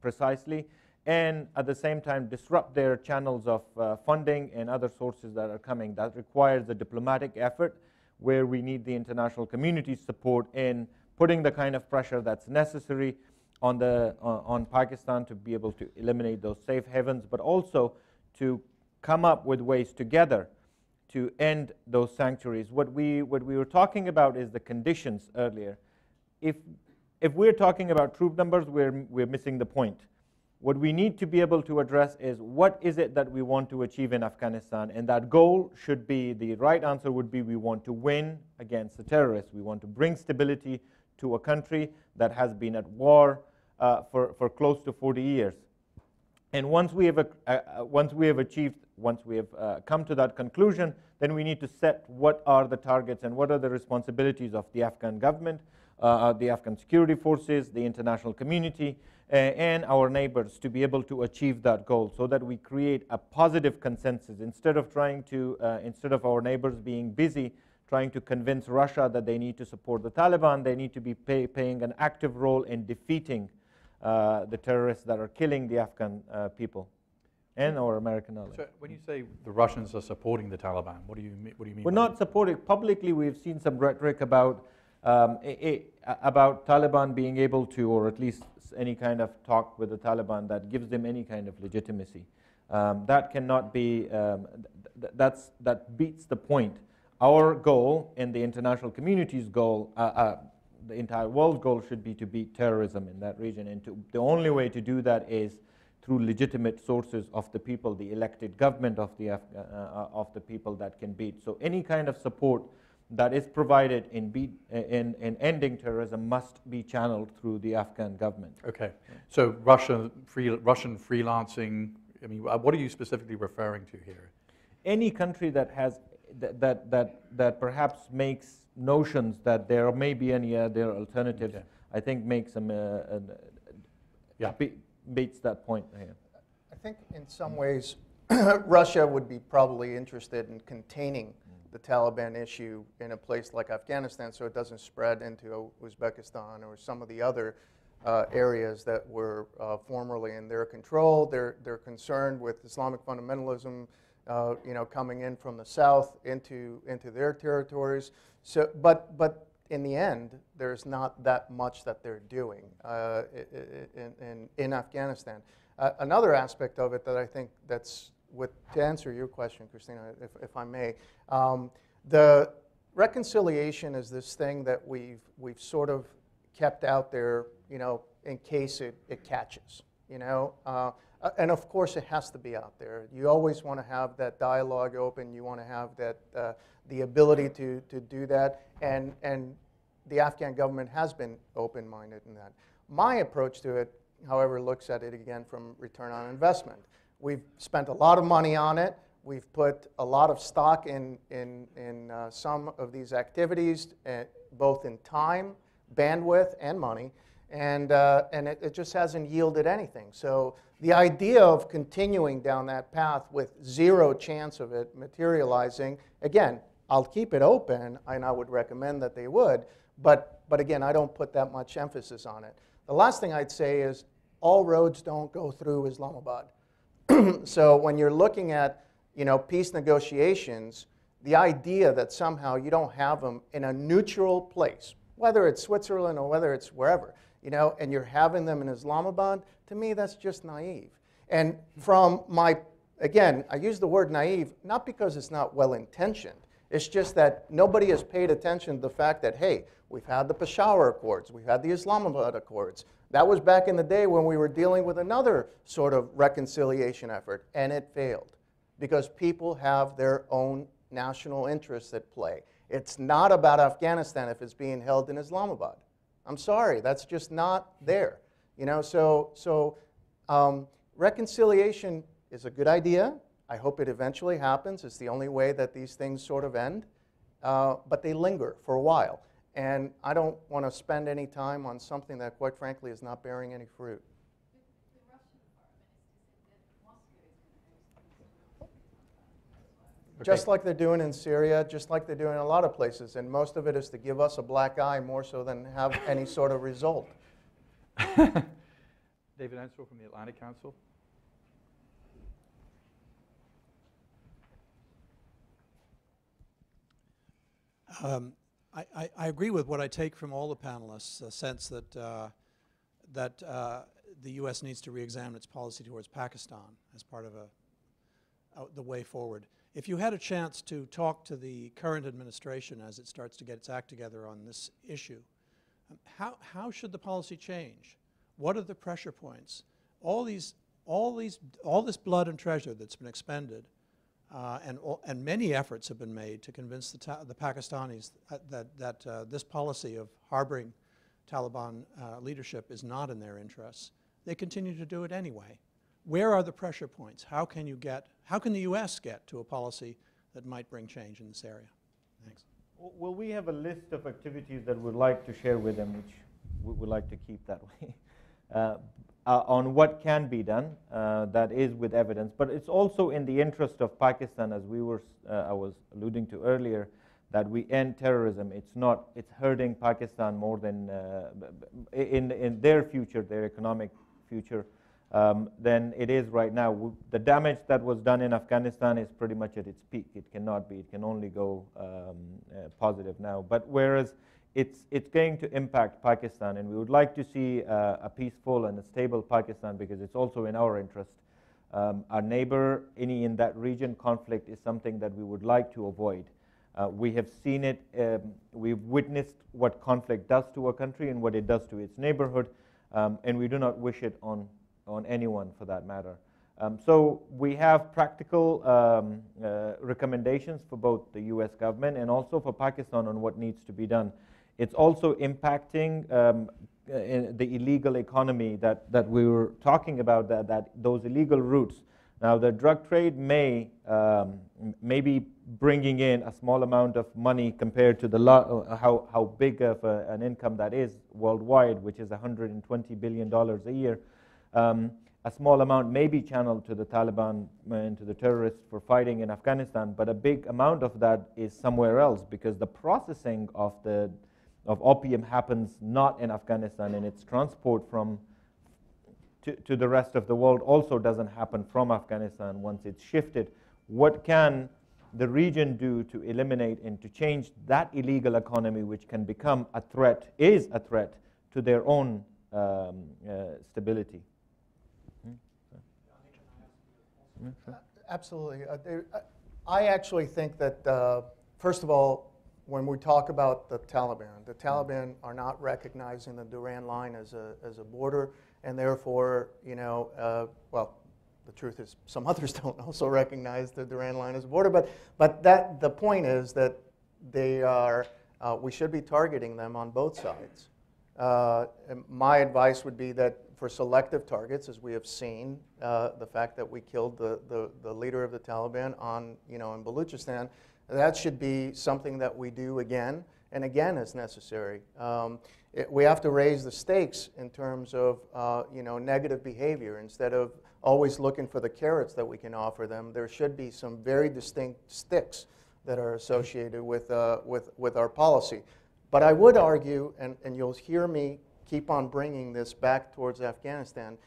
precisely and at the same time disrupt their channels of uh, funding and other sources that are coming. That requires a diplomatic effort where we need the international community's support in putting the kind of pressure that's necessary on, the, uh, on Pakistan to be able to eliminate those safe havens, but also to come up with ways together to end those sanctuaries. What we, what we were talking about is the conditions earlier. If, if we're talking about troop numbers, we're, we're missing the point. What we need to be able to address is what is it that we want to achieve in Afghanistan? And that goal should be the right answer would be we want to win against the terrorists. We want to bring stability to a country that has been at war uh, for, for close to 40 years. And once we have, uh, uh, once we have achieved, once we have uh, come to that conclusion, then we need to set what are the targets and what are the responsibilities of the Afghan government, uh, uh, the Afghan security forces, the international community, and our neighbors to be able to achieve that goal so that we create a positive consensus instead of trying to, instead of our neighbors being busy trying to convince Russia that they need to support the Taliban. They need to be pay, playing an active role in defeating uh, the terrorists that are killing the Afghan uh, people and our American allies. So when you say the Russians are supporting the Taliban, what do you mean? What do you mean? We're not supporting publicly. We've seen some rhetoric about um, about Taliban being able to, or at least any kind of talk with the Taliban that gives them any kind of legitimacy. Um, that cannot be. Um, th that's that beats the point our goal and the international community's goal, uh, uh, the entire world's goal should be to beat terrorism in that region. And to, the only way to do that is through legitimate sources of the people, the elected government of the, Af- uh, uh, of the people that can beat. So any kind of support that is provided in, beat, in, in ending terrorism must be channeled through the Afghan government. Okay. So Russia, free, Russian freelancing, I mean, uh, what are you specifically referring to here? Any country that has that, that, that, that perhaps makes notions that there may be any other alternatives, Okay. I think makes them uh, uh, Yeah. be- beats that point here. I think in some ways, Russia would be probably interested in containing the Taliban issue in a place like Afghanistan so it doesn't spread into Uzbekistan or some of the other uh, areas that were uh, formerly in their control. They're, they're concerned with Islamic fundamentalism uh, you know, coming in from the south into, into their territories. So, but, but in the end, there's not that much that they're doing uh, in, in, in Afghanistan. Uh, another aspect of it that I think that's with, to answer your question, Christina, if, if I may, um, the reconciliation is this thing that we've, we've sort of kept out there, you know, in case it, it catches, you know. Uh, uh, and of course, it has to be out there. You always want to have that dialogue open. You want to have that uh, the ability to, to do that. And, and the Afghan government has been open-minded in that. My approach to it, however, looks at it again from return on investment. We've spent a lot of money on it. We've put a lot of stock in, in, in uh, some of these activities, uh, both in time, bandwidth, and money, and, uh, and it, it just hasn't yielded anything. So the idea of continuing down that path with zero chance of it materializing, again, I'll keep it open, and I would recommend that they would, but, but again, I don't put that much emphasis on it. The last thing I'd say is all roads don't go through Islamabad. so when you're looking at you know, peace negotiations, the idea that somehow you don't have them in a neutral place, whether it's Switzerland or whether it's wherever, you know, and you're having them in Islamabad, to me that's just naive. And from my, again, I use the word naive not because it's not well intentioned. It's just that nobody has paid attention to the fact that, hey, we've had the Peshawar Accords, we've had the Islamabad Accords. That was back in the day when we were dealing with another sort of reconciliation effort, and it failed because people have their own national interests at play. It's not about Afghanistan if it's being held in Islamabad. I'm sorry, that's just not there. You know, so so um, reconciliation is a good idea. I hope it eventually happens. It's the only way that these things sort of end. Uh, but they linger for a while. And I don't want to spend any time on something that, quite frankly, is not bearing any fruit. Just like they're doing in Syria, just like they're doing in a lot of places. And most of it is to give us a black eye more so than have any sort of result. David Ensor from the Atlantic Council. Um, I, I, I agree with what I take from all the panelists, a sense that, uh, that uh, the U.S. needs to re-examine its policy towards Pakistan as part of a, uh, the way forward. If you had a chance to talk to the current administration as it starts to get its act together on this issue, um, how, how should the policy change? What are the pressure points? All these, all these, all this blood and treasure that's been expended uh, and, and many efforts have been made to convince the, the Pakistanis that, that, that uh, this policy of harboring Taliban uh, leadership is not in their interests. They continue to do it anyway. Where are the pressure points? How can you get, how can the U.S. get to a policy that might bring change in this area? Thanks. Well, we have a list of activities that we'd like to share with them, which we would like to keep that way, uh, uh, on what can be done. Uh, that is with evidence, but it's also in the interest of Pakistan, as we were, uh, I was alluding to earlier, that we end terrorism. It's not, it's hurting Pakistan more than uh, in in their future, their economic future. Um, than it is right now. The damage that was done in Afghanistan is pretty much at its peak. It cannot be. It can only go um, uh, positive now. But whereas it's it's going to impact Pakistan, and we would like to see uh, a peaceful and a stable Pakistan because it's also in our interest. Um, our neighbor, any in that region, conflict is something that we would like to avoid. Uh, we have seen it. Um, we've witnessed what conflict does to a country and what it does to its neighborhood, um, and we do not wish it on on anyone for that matter. Um, so we have practical um, uh, recommendations for both the U.S. government and also for Pakistan on what needs to be done. It's also impacting um, uh, the illegal economy that, that we were talking about, that, that those illegal routes. Now, the drug trade may, um, may be bringing in a small amount of money compared to the uh, how, how big of a, an income that is worldwide, which is $120 billion a year. Um, a small amount may be channeled to the Taliban and to the terrorists for fighting in Afghanistan, but a big amount of that is somewhere else because the processing of the of opium happens not in Afghanistan and its transport from to, to the rest of the world also doesn't happen from Afghanistan once it's shifted. What can the region do to eliminate and to change that illegal economy, which can become a threat, is a threat to their own um, uh, stability? Absolutely. Uh, there, uh, I actually think that, uh, first of all, when we talk about the Taliban, the Taliban are not recognizing the Durand Line as a, as a border, and therefore, you know, uh, well, the truth is some others don't also recognize the Durand Line as a border, but, but that, the point is that they are, uh, we should be targeting them on both sides. Uh, my advice would be that for selective targets, as we have seen, uh, the fact that we killed the, the, the, leader of the Taliban on, you know, in Baluchistan, that should be something that we do again and again as necessary. Um, it, we have to raise the stakes in terms of, uh, you know, negative behavior instead of always looking for the carrots that we can offer them. There should be some very distinct sticks that are associated with, uh, with, with our policy. But I would argue, and, and you'll hear me keep on bringing this back towards Afghanistan,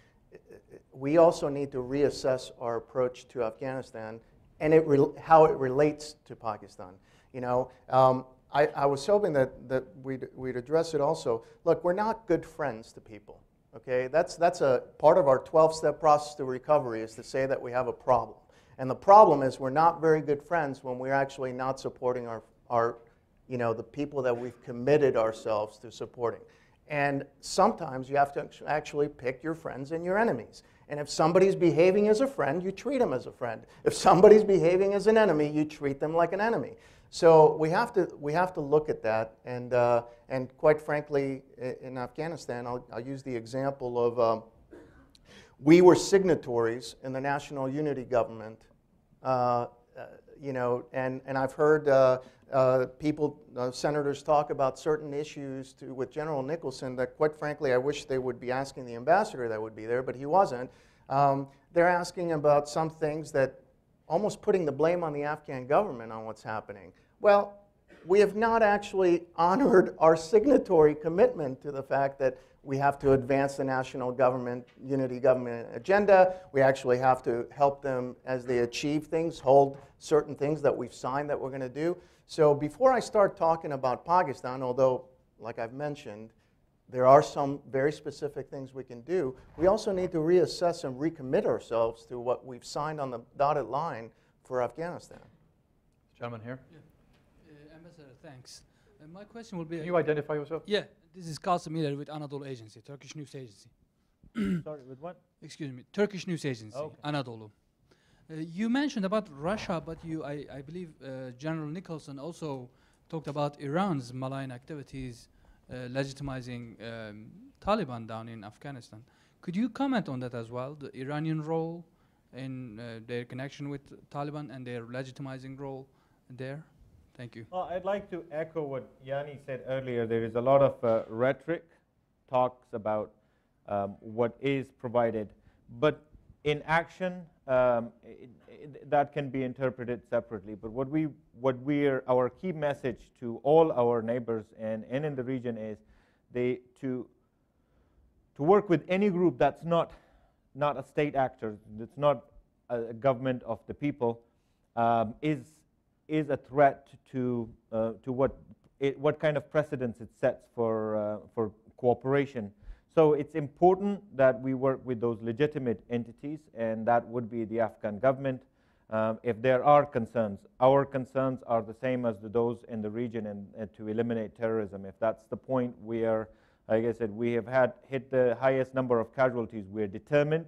we also need to reassess our approach to Afghanistan and it how it relates to Pakistan. You know, um, I, I, was hoping that, that we'd, we'd address it also. Look, we're not good friends to people. Okay, that's, that's a part of our 12-step process to recovery is to say that we have a problem. And the problem is we're not very good friends when we're actually not supporting our, our you know, the people that we've committed ourselves to supporting. And sometimes you have to actually pick your friends and your enemies. And if somebody's behaving as a friend, you treat them as a friend. If somebody's behaving as an enemy, you treat them like an enemy. So we have to, we have to look at that. And, uh, and quite frankly, in Afghanistan, I'll, I'll use the example of um, we were signatories in the National Unity Government. Uh, uh, you know, and, and I've heard uh, people, uh, senators talk about certain issues to, with General Nicholson that, quite frankly, I wish they would be asking the ambassador that would be there, but he wasn't. Um, they're asking about some things that almost putting the blame on the Afghan government on what's happening. Well, we have not actually honored our signatory commitment to the fact that we have to advance the national government, unity government agenda. We actually have to help them as they achieve things, hold certain things that we've signed that we're going to do. So before I start talking about Pakistan, although, like I've mentioned, there are some very specific things we can do, we also need to reassess and recommit ourselves to what we've signed on the dotted line for Afghanistan. Gentleman here. Yeah. Uh, Ambassador, thanks. Uh, my question will be... Can you identify yourself? Yeah, this is Kasım Miller with Anadolu Agency, Turkish news agency. Sorry, with what? Excuse me, Turkish news agency, okay. Anadolu. Uh, you mentioned about Russia, but you, I, I believe uh, General Nicholson also talked about Iran's malign activities uh, legitimizing um, Taliban down in Afghanistan. Could you comment on that as well, the Iranian role in uh, their connection with Taliban and their legitimizing role there? Thank you. Well, I'd like to echo what Yanni said earlier. There is a lot of uh, rhetoric, talks about um, what is provided, but in action, um, it, it, that can be interpreted separately. But what we, what we're, our key message to all our neighbors and, and in the region is they to, to work with any group that's not, not a state actor, that's not a government of the people, um, is, is a threat to, uh, to what, it, what kind of precedence it sets for, uh, for cooperation so it's important that we work with those legitimate entities, and that would be the Afghan government. Um, if there are concerns, our concerns are the same as the, those in the region and, and, to eliminate terrorism. If that's the point, we are Like I said, we have had hit the highest number of casualties. We're determined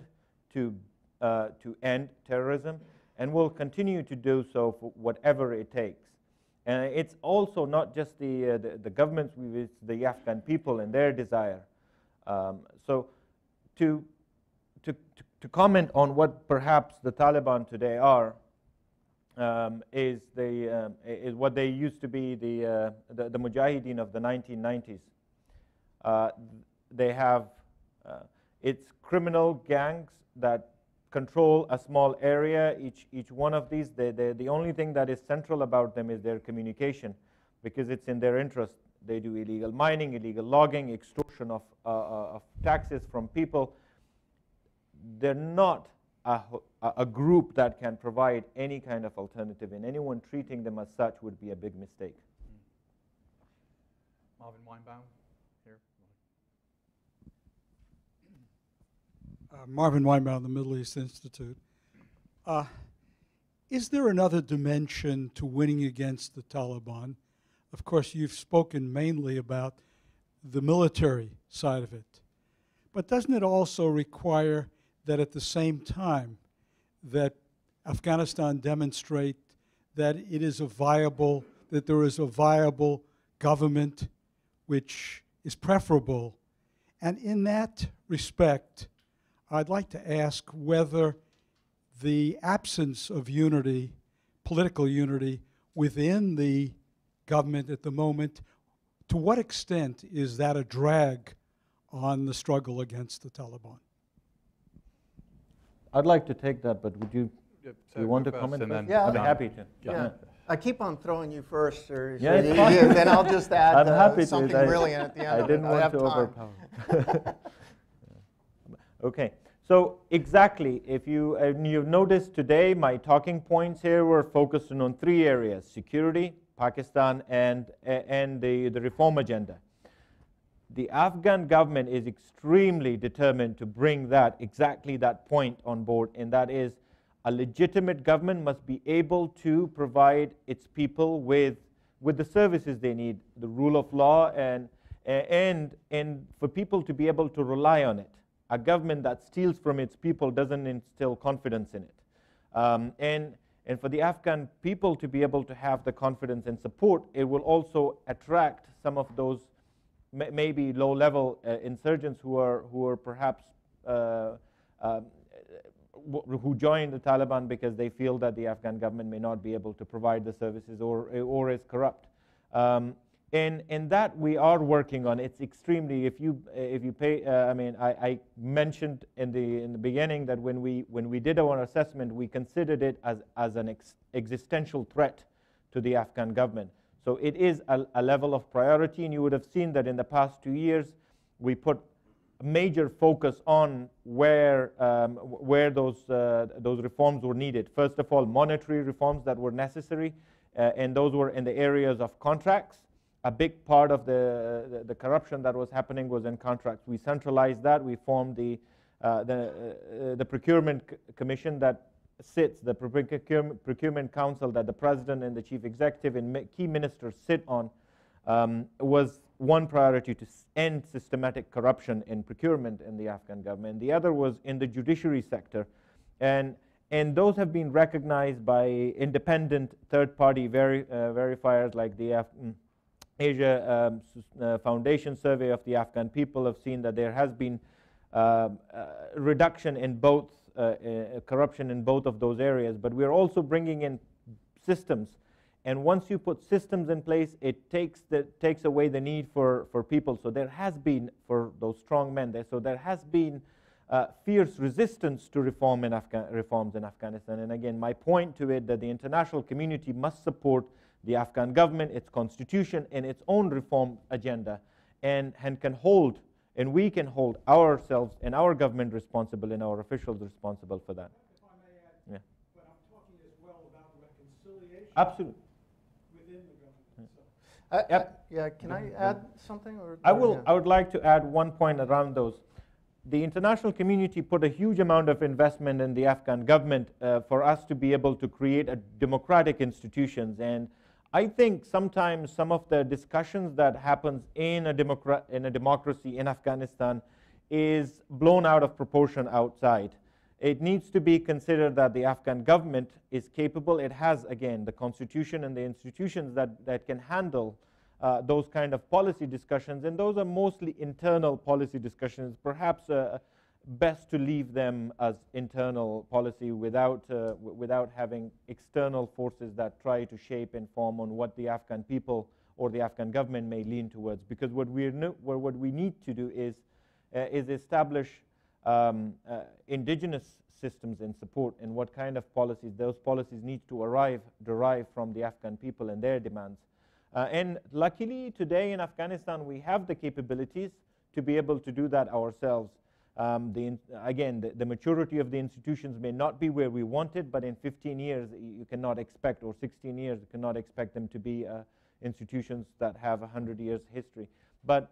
to, uh, to end terrorism, and we'll continue to do so for whatever it takes. And it's also not just the, uh, the, the, governments, it's the Afghan people and their desire. Um, so to, to, to, comment on what perhaps the Taliban today are, um, is, the, um, is what they used to be the, uh, the, the, Mujahideen of the 1990s. Uh, they have, uh, it's criminal gangs that control a small area, each, each one of these. They, the only thing that is central about them is their communication because it's in their interest. They do illegal mining, illegal logging, extortion of, uh, uh of taxes from people. They're not a, a group that can provide any kind of alternative, and anyone treating them as such would be a big mistake. Marvin Weinbaum. Uh, Marvin Weinbaum, the Middle East Institute. Uh, is there another dimension to winning against the Taliban? Of course, you've spoken mainly about the military side of it. But doesn't it also require that at the same time that Afghanistan demonstrate that it is a viable, that there is a viable government which is preferable. And in that respect, I'd like to ask whether the absence of unity, political unity, within the government at the moment, to what extent is that a drag on the struggle against the Taliban? I'd like to take that, but would you, Yeah, do you want to comment? and then? Yeah. I'd be happy to. Yeah. I keep on throwing you first, sir. Yeah, it's you- then I'll just add I'm uh, happy to. something I- brilliant at the end I of it. didn't want have to time. overpower. okay, so exactly, if you you've noticed today, my talking points here were focused on three areas: security, Pakistan, and and the, the reform agenda. The Afghan government is extremely determined to bring that exactly that point on board, and that is a legitimate government must be able to provide its people with, with the services they need, the rule of law, and, and, and for people to be able to rely on it. A government that steals from its people doesn't instill confidence in it. Um, and, and for the Afghan people to be able to have the confidence and support, it will also attract some of those maybe low-level uh, insurgents who are, who are perhaps uh, um, who join the Taliban because they feel that the Afghan government may not be able to provide the services or, or is corrupt. Um, and, and that we are working on. It's extremely, if you, if you pay, uh, I mean, I, I, mentioned in the, in the beginning that when we, when we did our assessment, we considered it as, as an ex existential threat to the Afghan government. So it is a, a level of priority, and you would have seen that in the past two years, we put a major focus on where, um, where those, uh, those reforms were needed. First of all, monetary reforms that were necessary, uh, and those were in the areas of contracts. A big part of the, the, the, corruption that was happening was in contracts. We centralized that. We formed the, uh, the, uh, the procurement commission that sits, the procurement, procurement council that the president and the chief executive and key ministers sit on um, was one priority to end systematic corruption in procurement in the Afghan government. The other was in the judiciary sector. And, and those have been recognized by independent third-party veri uh, verifiers like the Af mm, Asia um, uh, Foundation survey of the Afghan people have seen that there has been um, uh, reduction in both uh, uh, corruption in both of those areas. But we're also bringing in systems and once you put systems in place, it takes, the, takes away the need for, for people. So there has been, for those strong men there, so there has been uh, fierce resistance to reform in reforms in Afghanistan. And again, my point to it that the international community must support the Afghan government, its constitution, and its own reform agenda, and, and can hold, and we can hold ourselves and our government responsible and our officials responsible for that. If I may add, yeah. but I'm talking as well about reconciliation. Absolutely. Uh, Yep. uh, yeah, can I add something? Or, I will. yeah. I would like to add one point around those. The international community put a huge amount of investment in the Afghan government uh, for us to be able to create a democratic institutions. And I think sometimes some of the discussions that happens in a, democra- in a democracy in Afghanistan is blown out of proportion outside. It needs to be considered that the Afghan government is capable. It has, again, the constitution and the institutions that, that can handle uh, those kind of policy discussions. And those are mostly internal policy discussions, perhaps uh, best to leave them as internal policy without, uh, without having external forces that try to shape and form on what the Afghan people or the Afghan government may lean towards. Because what, we what we need to do is, uh, is establish um, uh, indigenous systems and support and what kind of policies, those policies need to arrive, derive from the Afghan people and their demands. Uh, and luckily today in Afghanistan we have the capabilities to be able to do that ourselves. Um, the again, the, the, maturity of the institutions may not be where we want it, but in 15 years, you cannot expect, or 16 years, you cannot expect them to be uh, institutions that have 100 years history. But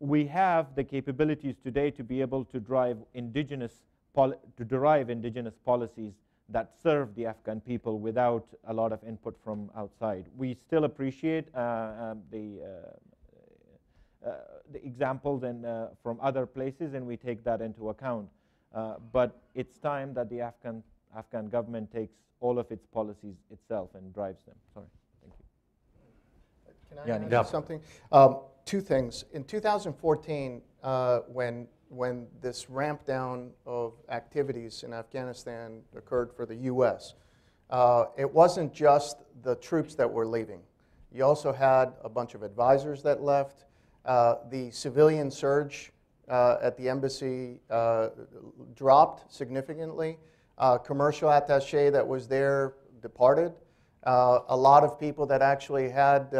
we have the capabilities today to be able to drive indigenous, to derive indigenous policies that serve the Afghan people without a lot of input from outside. We still appreciate uh, um, the uh, the examples and uh, from other places, and we take that into account. Uh, but it's time that the Afghan Afghan government takes all of its policies itself and drives them. Sorry, thank you. Can I yeah, add yeah. something? Um, two things. In 2014, uh, when when this ramp down of activities in Afghanistan occurred for the U.S., uh, it wasn't just the troops that were leaving. You also had a bunch of advisors that left. Uh, the civilian surge uh, at the embassy uh, dropped significantly. Uh, commercial attache that was there departed. Uh, a lot of people that actually had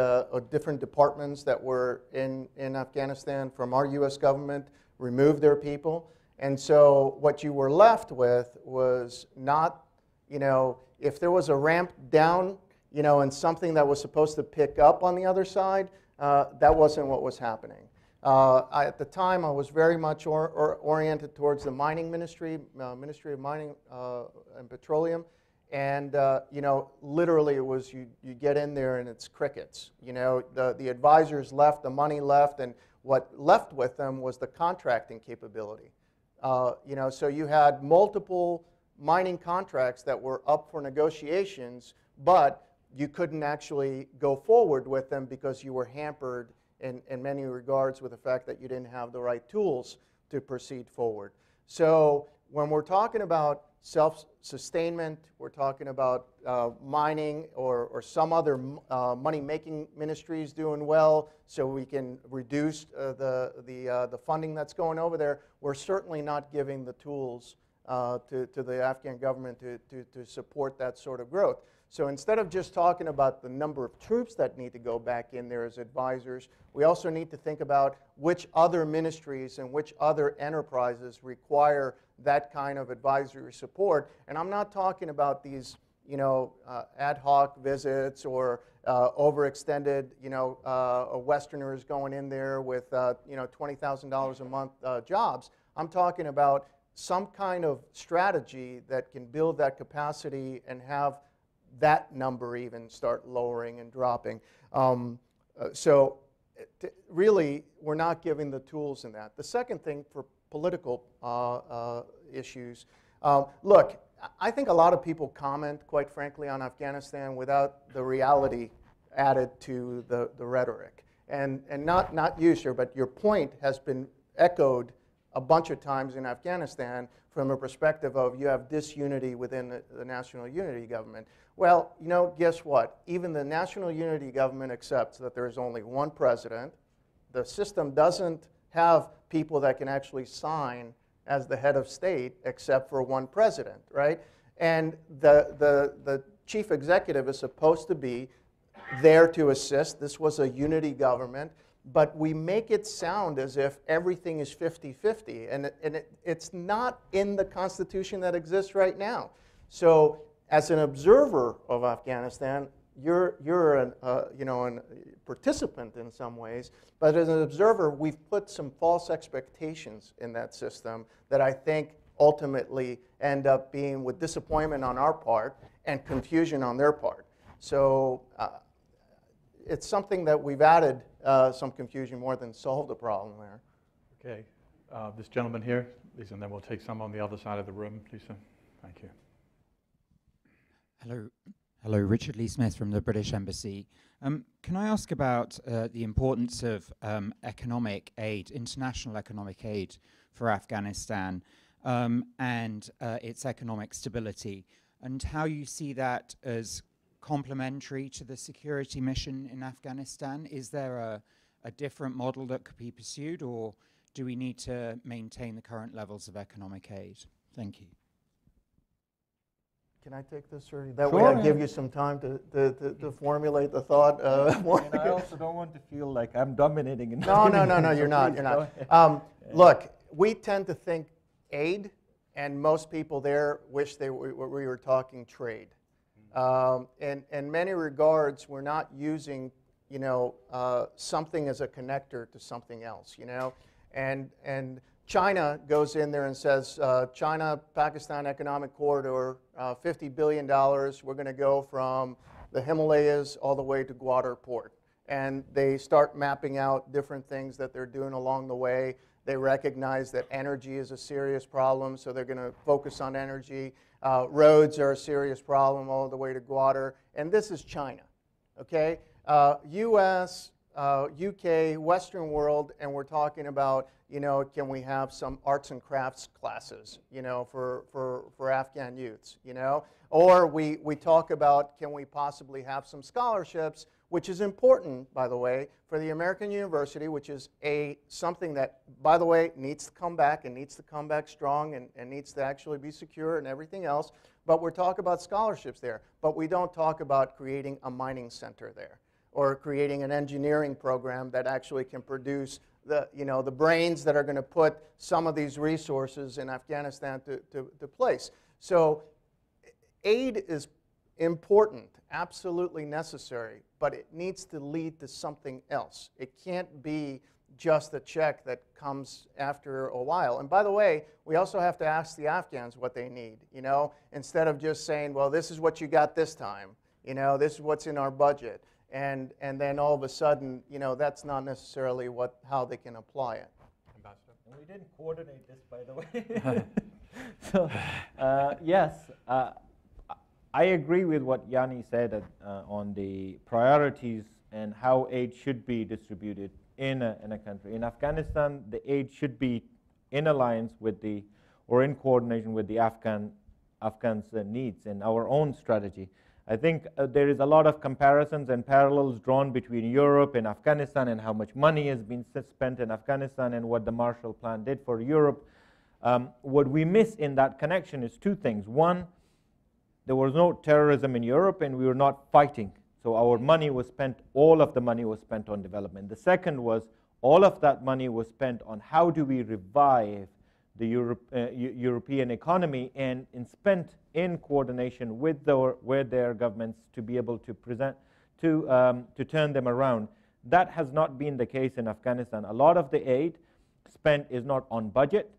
different departments that were in, in Afghanistan from our U.S. government removed their people. And so what you were left with was not, you know, if there was a ramp down, you know, and something that was supposed to pick up on the other side, uh, that wasn't what was happening. Uh, I, at the time, I was very much or, or oriented towards the mining ministry, uh, Ministry of Mining uh, and Petroleum. And, uh, you know, literally it was you, you get in there and it's crickets. You know, the, the advisors left, the money left, and what left with them was the contracting capability. Uh, you know, so you had multiple mining contracts that were up for negotiations, but you couldn't actually go forward with them because you were hampered in, in many regards with the fact that you didn't have the right tools to proceed forward. So when we're talking about self-sustainment, we're talking about uh, mining or, or some other uh, money-making ministries doing well so we can reduce uh, the, the, uh, the funding that's going over there, we're certainly not giving the tools uh, to, to the Afghan government to, to, to support that sort of growth. So instead of just talking about the number of troops that need to go back in there as advisors, we also need to think about which other ministries and which other enterprises require that kind of advisory support. And I'm not talking about these you know, uh, ad hoc visits or uh, overextended, you know, uh, Westerners going in there with, uh, you know, $20,000 a month uh, jobs. I'm talking about some kind of strategy that can build that capacity and have that number even start lowering and dropping. Um, uh, so really, we're not giving the tools in that. The second thing for political uh, uh, issues, um, look, I think a lot of people comment, quite frankly, on Afghanistan without the reality added to the, the rhetoric. And, and not, not you, sir, but your point has been echoed a bunch of times in Afghanistan from a perspective of you have disunity within the, the, national unity government. Well, you know, guess what? Even the national unity government accepts that there is only one president. The system doesn't have people that can actually sign as the head of state except for one president, right? And the, the, the chief executive is supposed to be there to assist. This was a unity government but we make it sound as if everything is 50 50. And, it, and it, it's not in the Constitution that exists right now. So, as an observer of Afghanistan, you're, you're an, uh, you know, a participant in some ways, but as an observer, we've put some false expectations in that system that I think ultimately end up being with disappointment on our part and confusion on their part. So, uh, it's something that we've added uh, some confusion more than solved the problem there. Okay. Uh, This gentleman here, please, and then we'll take some on the other side of the room, please. Thank you. Hello, hello, Richard Lee Smith from the British Embassy. Um, can I ask about uh, the importance of um, economic aid, international economic aid for Afghanistan um, and uh, its economic stability, and how you see that as complementary to the security mission in Afghanistan? Is there a, a different model that could be pursued, or do we need to maintain the current levels of economic aid? Thank you. Can I take this, or that way I give you some time to, to, to, to formulate the thought? Uh, more? And I also don't want to feel like I'm dominating. And No, no, no, no, you're not, you're not. Um, look, we tend to think aid, and most people there wish they were, we were talking trade. Um, and in many regards, we're not using, you know, uh, something as a connector to something else, you know? And, and China goes in there and says, uh, China Pakistan Economic Corridor, uh, $50 billion. We're going to go from the Himalayas all the way to Gwadar Port. And they start mapping out different things that they're doing along the way. They recognize that energy is a serious problem, so they're going to focus on energy. Uh, roads are a serious problem all the way to Gwadar. And this is China, okay? Uh, US, uh, UK, Western world, and we're talking about, you know, can we have some arts and crafts classes, you know, for, for, for Afghan youths, you know? Or we, we talk about can we possibly have some scholarships, which is important, by the way, for the American University, which is a something that, by the way, needs to come back and needs to come back strong and, and needs to actually be secure and everything else. But we're talking about scholarships there. But we don't talk about creating a mining center there or creating an engineering program that actually can produce the, you know, the brains that are going to put some of these resources in Afghanistan to, to, to place. So aid is important, absolutely necessary, but it needs to lead to something else. It can't be just a check that comes after a while. And by the way, we also have to ask the Afghans what they need, you know, instead of just saying, well, this is what you got this time, you know, this is what's in our budget. And, and then all of a sudden, you know, that's not necessarily what, how they can apply it. Ambassador. We didn't coordinate this, by the way. so, uh, yes, uh, I agree with what Yanni said uh, on the priorities and how aid should be distributed in a, in a country. In Afghanistan, the aid should be in alliance with the, or in coordination with the Afghan, Afghans' uh, needs and our own strategy. I think uh, there is a lot of comparisons and parallels drawn between Europe and Afghanistan and how much money has been spent in Afghanistan and what the Marshall Plan did for Europe. Um, what we miss in that connection is two things. One, there was no terrorism in Europe and we were not fighting. So our money was spent, all of the money was spent on development. The second was all of that money was spent on how do we revive the Europe, uh, European economy and, spent in coordination with their, with their governments to be able to present, to, um, to turn them around. That has not been the case in Afghanistan. A lot of the aid spent is not on budget,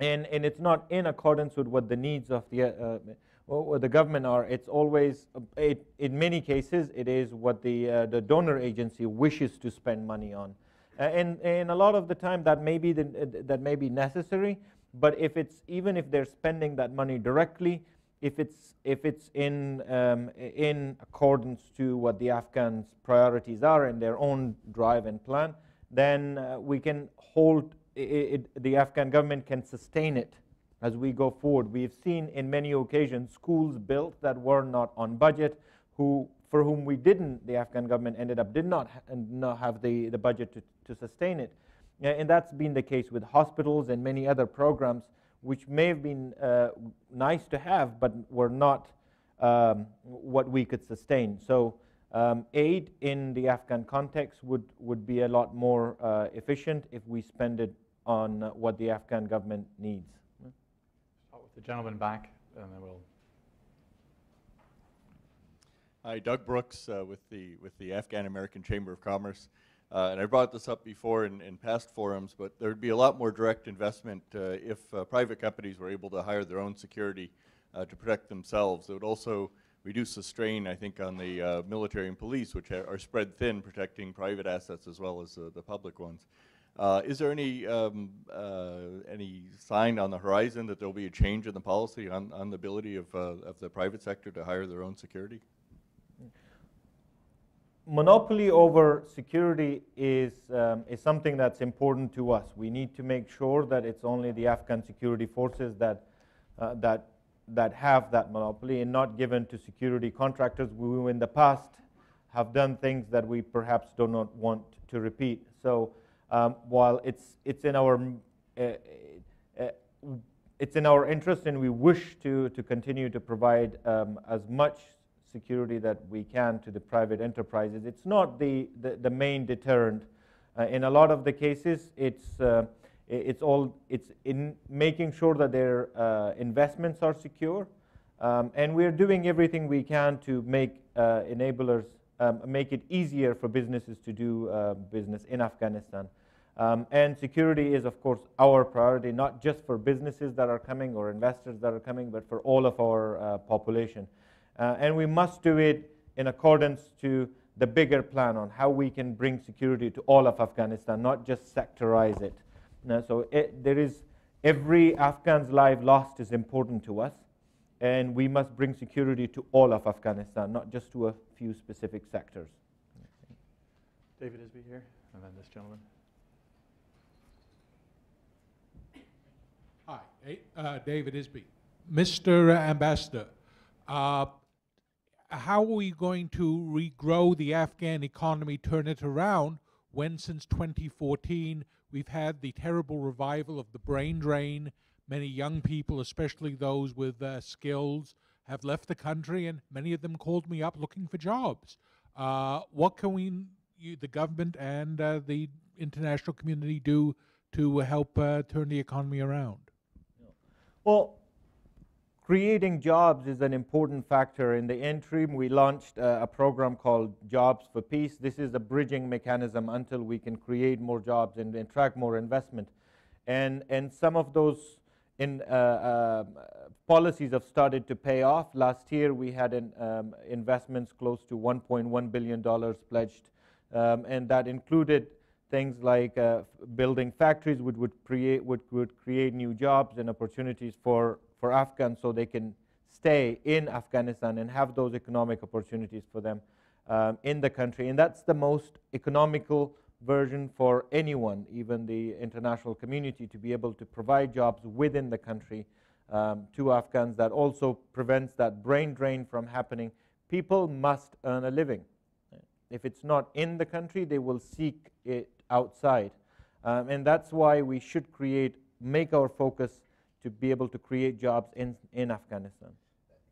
and, and it's not in accordance with what the needs of the, uh, what the government are. It's always, uh, it, in many cases, it is what the, uh, the donor agency wishes to spend money on. Uh, and, and a lot of the time that may be, the, uh, that may be necessary, but if it's even if they're spending that money directly, if it's if it's in um, in accordance to what the Afghans' priorities are and their own drive and plan, then uh, we can hold it, it, the Afghan government can sustain it as we go forward. We've seen in many occasions schools built that were not on budget, who for whom we didn't, the Afghan government ended up did not, ha not have the, the budget to, to sustain it. And that's been the case with hospitals and many other programs, which may have been uh, nice to have, but were not um, what we could sustain. So um, aid in the Afghan context would, would be a lot more uh, efficient if we spend it on what the Afghan government needs. Start with the gentleman back, and then we'll. Hi, Doug Brooks uh, with the with the Afghan American Chamber of Commerce. Uh, and I brought this up before in, in, past forums, but there would be a lot more direct investment uh, if uh, private companies were able to hire their own security uh, to protect themselves. It would also, reduce the strain, I think, on the uh, military and police, which are, spread thin, protecting private assets as well as the public ones. Uh, is there any um, any sign on the horizon that there will be a change in the policy on, on the ability of, of the private sector to hire their own security? Monopoly over security is, um, is something that's important to us. We need to make sure that it's only the Afghan security forces that, uh, that, that have that monopoly and not given to security contractors who in the past have done things that we perhaps do not want to repeat. So um, while it's, it's, in our, uh, uh, it's in our interest and we wish to, to continue to provide um, as much security that we can to the private enterprises. It's not the, the, the main deterrent. Uh, in a lot of the cases, it's, uh, it's, all, it's in making sure that their uh, investments are secure. Um, and we're doing everything we can to make uh, enablers, um, make it easier for businesses to do uh, business in Afghanistan. Um, and security is, of course, our priority, not just for businesses that are coming or investors that are coming, but for all of our uh, population. Uh, and we must do it in accordance to the bigger plan on how we can bring security to all of Afghanistan, not just sectorize it. Now, so it, there is every Afghan's life lost is important to us, and we must bring security to all of Afghanistan, not just to a few specific sectors. David Isby here, and then this gentleman. Hi, uh, David Isby. Mr. Ambassador, uh, how are we going to regrow the Afghan economy, turn it around, when since 2014 we've had the terrible revival of the brain drain? Many young people, especially those with uh, skills, have left the country, and many of them called me up looking for jobs. Uh, what can we, you, the government and uh, the international community, do to help uh, turn the economy around? Well, creating jobs is an important factor. In the interim, we launched uh, a program called Jobs for Peace. This is a bridging mechanism until we can create more jobs and attract more investment. And, and some of those in, uh, uh, policies have started to pay off. Last year, we had an, um, investments close to $1.1 billion pledged, um, and that included things like uh, building factories which would create, would, would create new jobs and opportunities for for Afghans so they can stay in Afghanistan and have those economic opportunities for them um, in the country. And that's the most economical version for anyone, even the international community, to be able to provide jobs within the country um, to Afghans that also prevents that brain drain from happening. People must earn a living. If it's not in the country, they will seek it outside. Um, and that's why we should create, make our focus to be able to create jobs in, in Afghanistan.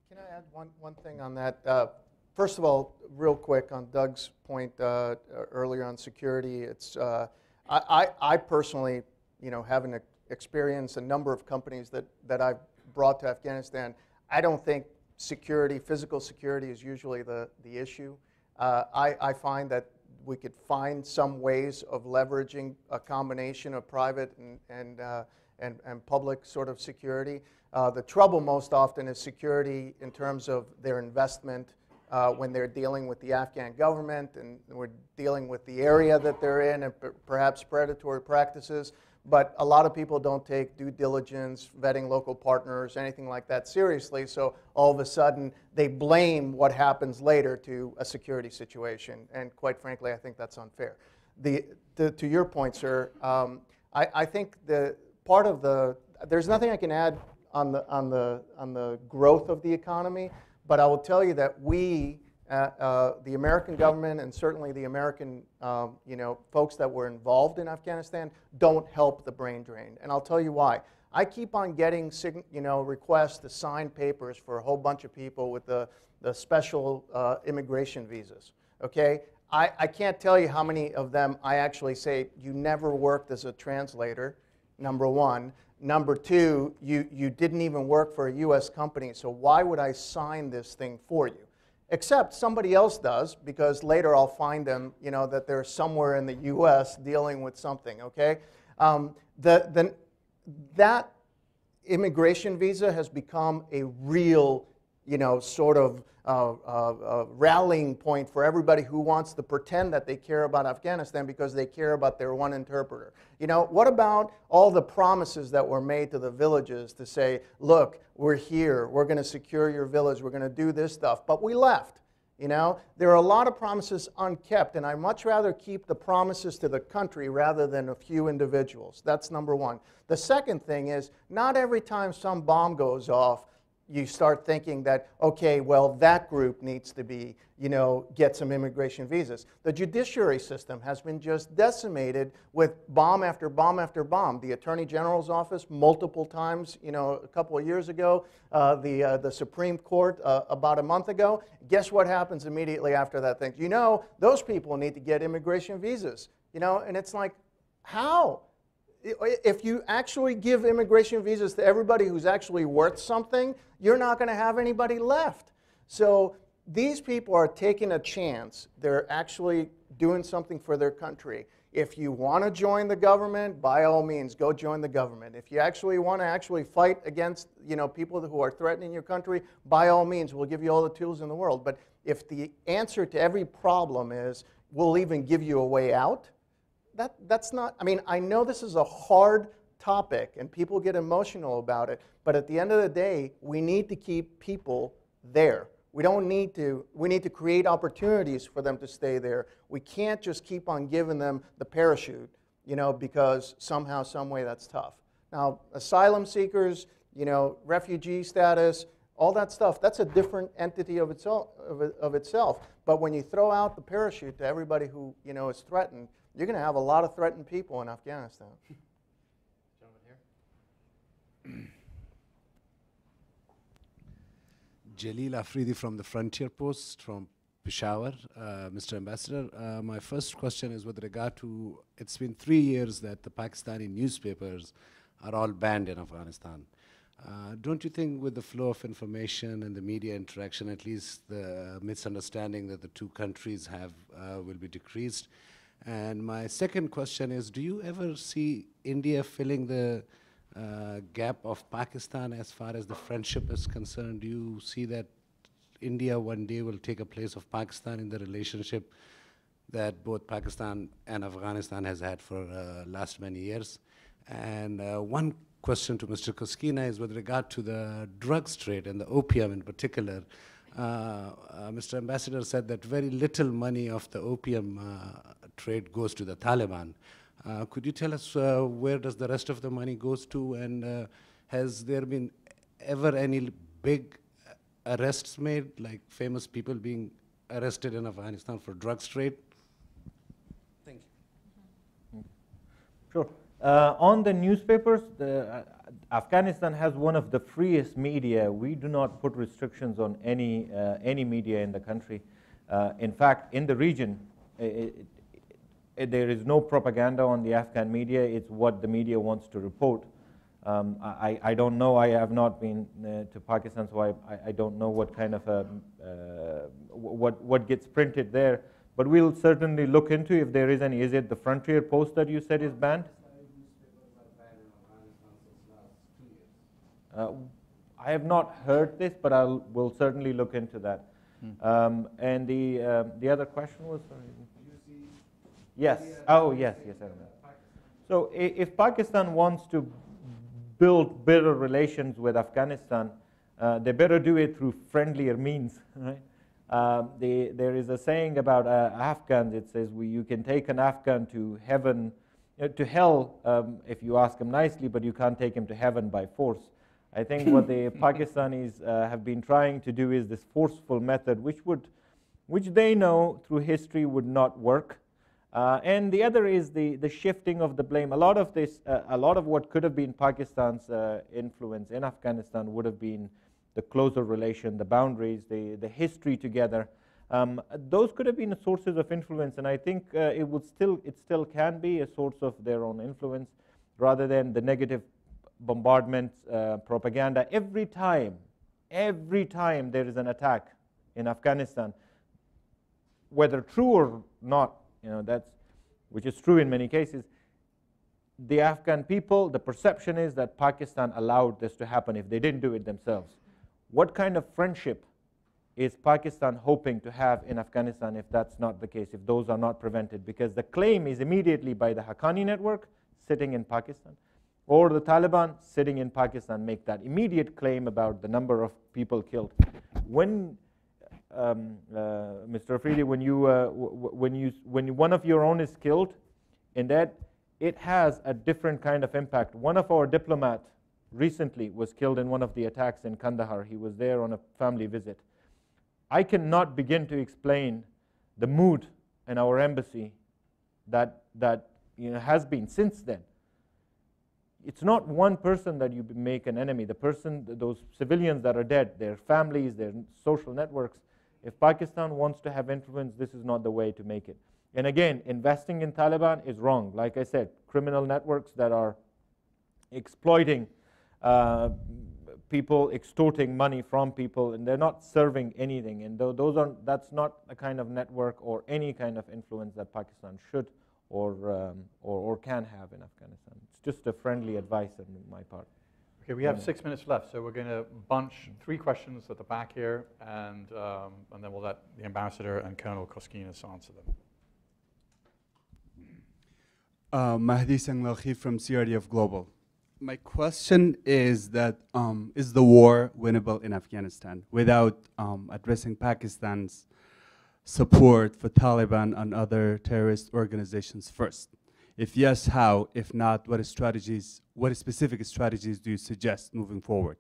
Can I add one, one thing on that? Uh, first of all, real quick on Doug's point uh, earlier on security, it's, uh, I, I personally, you know, having experienced a number of companies that, that I've brought to Afghanistan, I don't think security, physical security is usually the, the issue. Uh, I, I find that we could find some ways of leveraging a combination of private and, and uh, and, and public sort of security. Uh, the trouble most often is security in terms of their investment uh, when they're dealing with the Afghan government and we're dealing with the area that they're in and perhaps predatory practices. But a lot of people don't take due diligence, vetting local partners, anything like that seriously. So all of a sudden, they blame what happens later to a security situation. And quite frankly, I think that's unfair. The, the to your point, sir, um, I, I think the, part of the, there's nothing I can add on the, on the, on the growth of the economy, but I will tell you that we, uh, uh, the American government and certainly the American um, you know, folks that were involved in Afghanistan don't help the brain drain. And I'll tell you why. I keep on getting you know, requests to sign papers for a whole bunch of people with the, the special uh, immigration visas. Okay? I, I can't tell you how many of them I actually say, you never worked as a translator number one. Number two, you, you didn't even work for a US company, so why would I sign this thing for you? Except somebody else does, because later I'll find them, you know, that they're somewhere in the US dealing with something, okay? Um, the, the, that immigration visa has become a real you know, sort of uh, uh, uh, rallying point for everybody who wants to pretend that they care about Afghanistan because they care about their one interpreter. You know, what about all the promises that were made to the villages to say, look, we're here, we're going to secure your village, we're going to do this stuff, but we left. You know, there are a lot of promises unkept, and I much rather keep the promises to the country rather than a few individuals. That's number one. The second thing is not every time some bomb goes off, you start thinking that, okay, well, that group needs to be, you know, get some immigration visas. The judiciary system has been just decimated with bomb after bomb after bomb. The Attorney General's office, multiple times, you know, a couple of years ago, uh, the, uh, the Supreme Court uh, about a month ago. Guess what happens immediately after that thing? You know, those people need to get immigration visas, you know, and it's like, how? If you actually give immigration visas to everybody who's actually worth something, you're not going to have anybody left. So these people are taking a chance. They're actually doing something for their country. If you want to join the government, by all means, go join the government. If you actually want to actually fight against you know, people who are threatening your country, by all means, we'll give you all the tools in the world. But if the answer to every problem is, we'll even give you a way out, that, that's not, I mean, I know this is a hard topic and people get emotional about it, but at the end of the day, we need to keep people there. We don't need to, we need to create opportunities for them to stay there. We can't just keep on giving them the parachute, you know, because somehow, some way that's tough. Now, asylum seekers, you know, refugee status, all that stuff, that's a different entity of itself, of, of itself. But when you throw out the parachute to everybody who, you know, is threatened, you're going to have a lot of threatened people in Afghanistan. Gentleman here. Jalil Afridi from the Frontier Post from Peshawar. Uh, Mr. Ambassador, uh, my first question is with regard to it's been three years that the Pakistani newspapers are all banned in Afghanistan. Uh, don't you think with the flow of information and the media interaction, at least the misunderstanding that the two countries have uh, will be decreased? And my second question is, do you ever see India filling the uh, gap of Pakistan as far as the friendship is concerned? Do you see that India one day will take a place of Pakistan in the relationship that both Pakistan and Afghanistan has had for uh, last many years? And uh, one question to Mr. Koskinas is with regard to the drugs trade and the opium in particular. Uh, uh, Mr. Ambassador said that very little money of the opium uh, trade goes to the Taliban. Uh, could you tell us uh, where does the rest of the money goes to, and uh, has there been ever any big arrests made, like famous people being arrested in Afghanistan for drugs trade? Thank you. Sure. Uh, on the newspapers, the, uh, Afghanistan has one of the freest media. We do not put restrictions on any, uh, any media in the country. in fact, in the region, it, there is no propaganda on the Afghan media. It's what the media wants to report. Um, I, I, don't know. I have not been uh, to Pakistan, so I, I, don't know what kind of a, uh, what what gets printed there. But we'll certainly look into if there is any. Is it the Frontier Post that you said is banned? Uh, I have not heard this, but I will certainly look into that. Hmm. Um, and the uh, the other question was. Sorry. Yes. Oh, yes, yes, I remember. So if Pakistan wants to build better relations with Afghanistan, uh, they better do it through friendlier means, right? They, there is a saying about uh, Afghans. It says we, you can take an Afghan to heaven, uh, to hell, um, if you ask him nicely, but you can't take him to heaven by force. I think what the Pakistanis uh, have been trying to do is this forceful method, which would, which they know through history would not work. Uh, and the other is the, the shifting of the blame. A lot of this, uh, a lot of what could have been Pakistan's uh, influence in Afghanistan would have been the closer relation, the boundaries, the, the history together. Um, those could have been sources of influence, and I think uh, it would still, it still can be a source of their own influence, rather than the negative bombardment uh, propaganda. Every time, every time there is an attack in Afghanistan, whether true or not, you know, that's, which is true in many cases. The Afghan people, the perception is that Pakistan allowed this to happen if they didn't do it themselves. What kind of friendship is Pakistan hoping to have in Afghanistan if that's not the case, if those are not prevented? Because the claim is immediately by the Haqqani network sitting in Pakistan, or the Taliban sitting in Pakistan make that immediate claim about the number of people killed. When um, uh, Mr. Afridi, when you uh, when you when one of your own is killed, in that it has a different kind of impact. One of our diplomat recently was killed in one of the attacks in Kandahar. He was there on a family visit. I cannot begin to explain the mood in our embassy that, that you know, has been since then. It's not one person that you make an enemy. The person, those civilians that are dead, their families, their social networks. If Pakistan wants to have influence, this is not the way to make it. And again, investing in Taliban is wrong. Like I said, criminal networks that are exploiting uh, people extorting money from people and they're not serving anything and th those are that's not the kind of network or any kind of influence that Pakistan should or, um, or, or can have in Afghanistan. It's just a friendly advice on my part. Okay, we have six minutes left, so we're going to bunch three questions at the back here, and, um, and then we'll let the ambassador and Colonel Koskinas answer them. Uh, Mahdi Sanglalkhi from CRDF Global. My question is that um, is the war winnable in Afghanistan without um, addressing Pakistan's support for Taliban and other terrorist organizations first? If yes, how? If not, what strategies, what specific strategies do you suggest moving forward?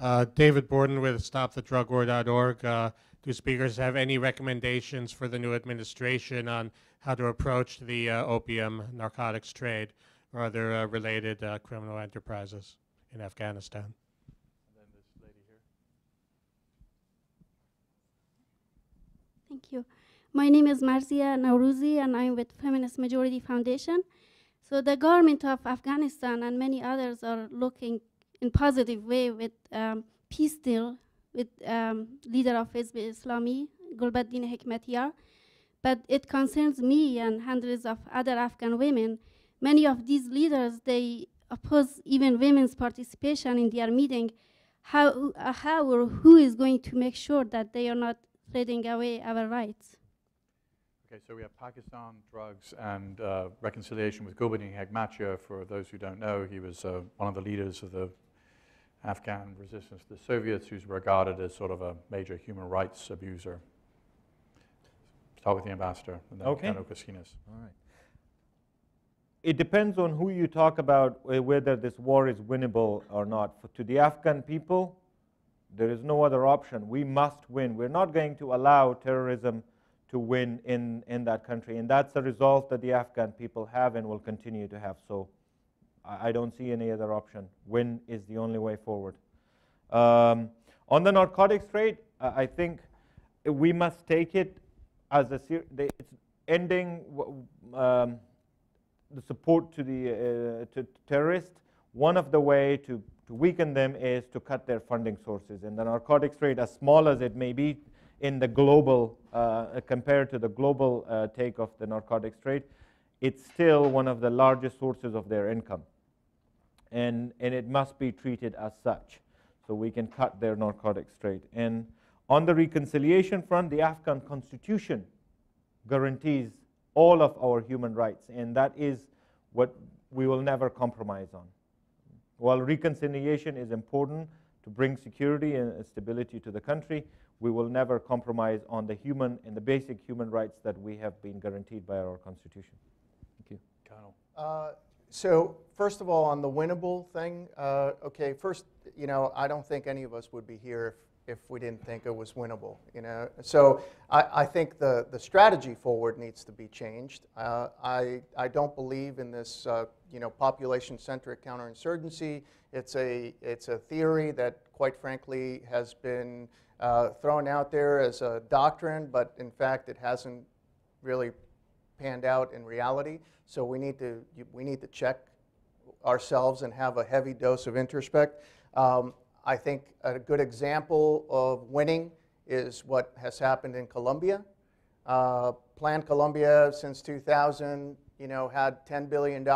Uh, David Borden with StopTheDrugWar.org. Uh, do speakers have any recommendations for the new administration on how to approach the uh, opium narcotics trade or other uh, related uh, criminal enterprises in Afghanistan? Thank you. My name is Marzia Nauruzi, and I'm with Feminist Majority Foundation. So the government of Afghanistan and many others are looking in positive way with um, peace deal with um, leader of Hizb Islami, Gulbuddin Hekmatyar. But it concerns me and hundreds of other Afghan women. Many of these leaders, they oppose even women's participation in their meeting. How, uh, how or who is going to make sure that they are not trading away our rights? Okay, so we have Pakistan, drugs, and uh, reconciliation with Gulbuddin Hekmatyar. For those who don't know, he was uh, one of the leaders of the Afghan resistance to the Soviets, who's regarded as sort of a major human rights abuser. Start with the ambassador, and then okay. Colonel Koskinas. All right. It depends on who you talk about, uh, whether this war is winnable or not. For, to the Afghan people, there is no other option. We must win. We're not going to allow terrorism to win in, in that country. And that's the result that the Afghan people have and will continue to have. So I, I don't see any other option. Win is the only way forward. Um, on the narcotics trade, uh, I think we must take it as a it's ending um, the support to the uh, to terrorists. One of the way to, to weaken them is to cut their funding sources. And the narcotics trade, as small as it may be in the global, uh, compared to the global uh, take of the narcotics trade, it's still one of the largest sources of their income and, and it must be treated as such. So we can cut their narcotics trade. And on the reconciliation front, the Afghan constitution guarantees all of our human rights, and that is what we will never compromise on. While reconciliation is important to bring security and stability to the country, we will never compromise on the human and the basic human rights that we have been guaranteed by our constitution. Thank you. Colonel. Uh, so first of all, on the winnable thing, uh, okay, first, you know, I don't think any of us would be here if, we didn't think it was winnable, you know. So I, I think the, the strategy forward needs to be changed. Uh, I, I don't believe in this, uh, you know, population-centric counterinsurgency. It's a, it's a theory that, quite frankly, has been uh, thrown out there as a doctrine, but in fact, it hasn't really panned out in reality. So we need to, we need to check ourselves and have a heavy dose of introspect. Um, I think a good example of winning is what has happened in Colombia. Uh, Plan Colombia since 2000, you know, had $10 billion.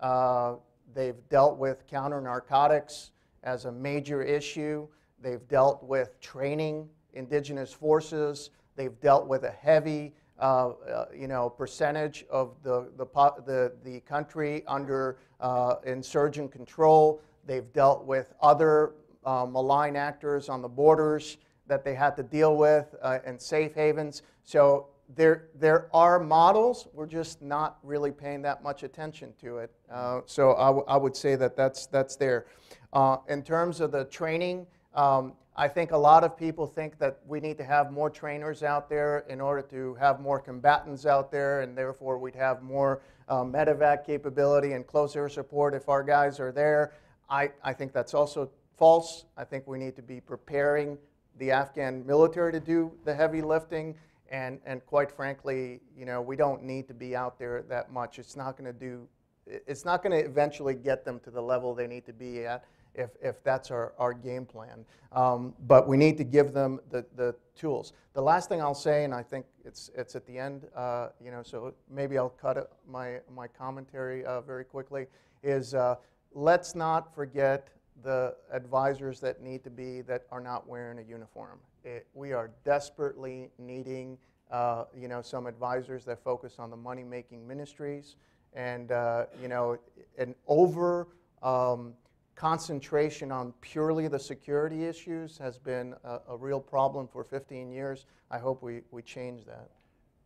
Uh, they've dealt with counter narcotics as a major issue. They've dealt with training indigenous forces. They've dealt with a heavy, uh, uh, you know, percentage of the, the, the, the country under uh, insurgent control. They've dealt with other uh, malign actors on the borders that they had to deal with uh, and safe havens. So there, there are models. We're just not really paying that much attention to it. Uh, so I would say that that's, that's there. Uh, in terms of the training, um, I think a lot of people think that we need to have more trainers out there in order to have more combatants out there, and therefore we'd have more uh, medevac capability and close air support if our guys are there. I, I think that's also false. I think we need to be preparing the Afghan military to do the heavy lifting. And, and quite frankly, you know, we don't need to be out there that much. It's not going to do, it's not going to eventually get them to the level they need to be at if, if that's our, our game plan. Um, but we need to give them the, the tools. The last thing I'll say, and I think it's, it's at the end, uh, you know, so maybe I'll cut my, my commentary uh, very quickly, is uh, let's not forget the advisors that need to be that are not wearing a uniform. It, we are desperately needing, uh, you know, some advisors that focus on the money-making ministries, and uh, you know, an over um, concentration on purely the security issues has been a, a, real problem for 15 years. I hope we, we change that.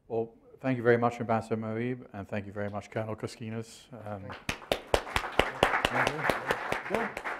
Well, thank you very much, Ambassador Mohib, and thank you very much, Colonel Koskinas. Um, Thank you. Good.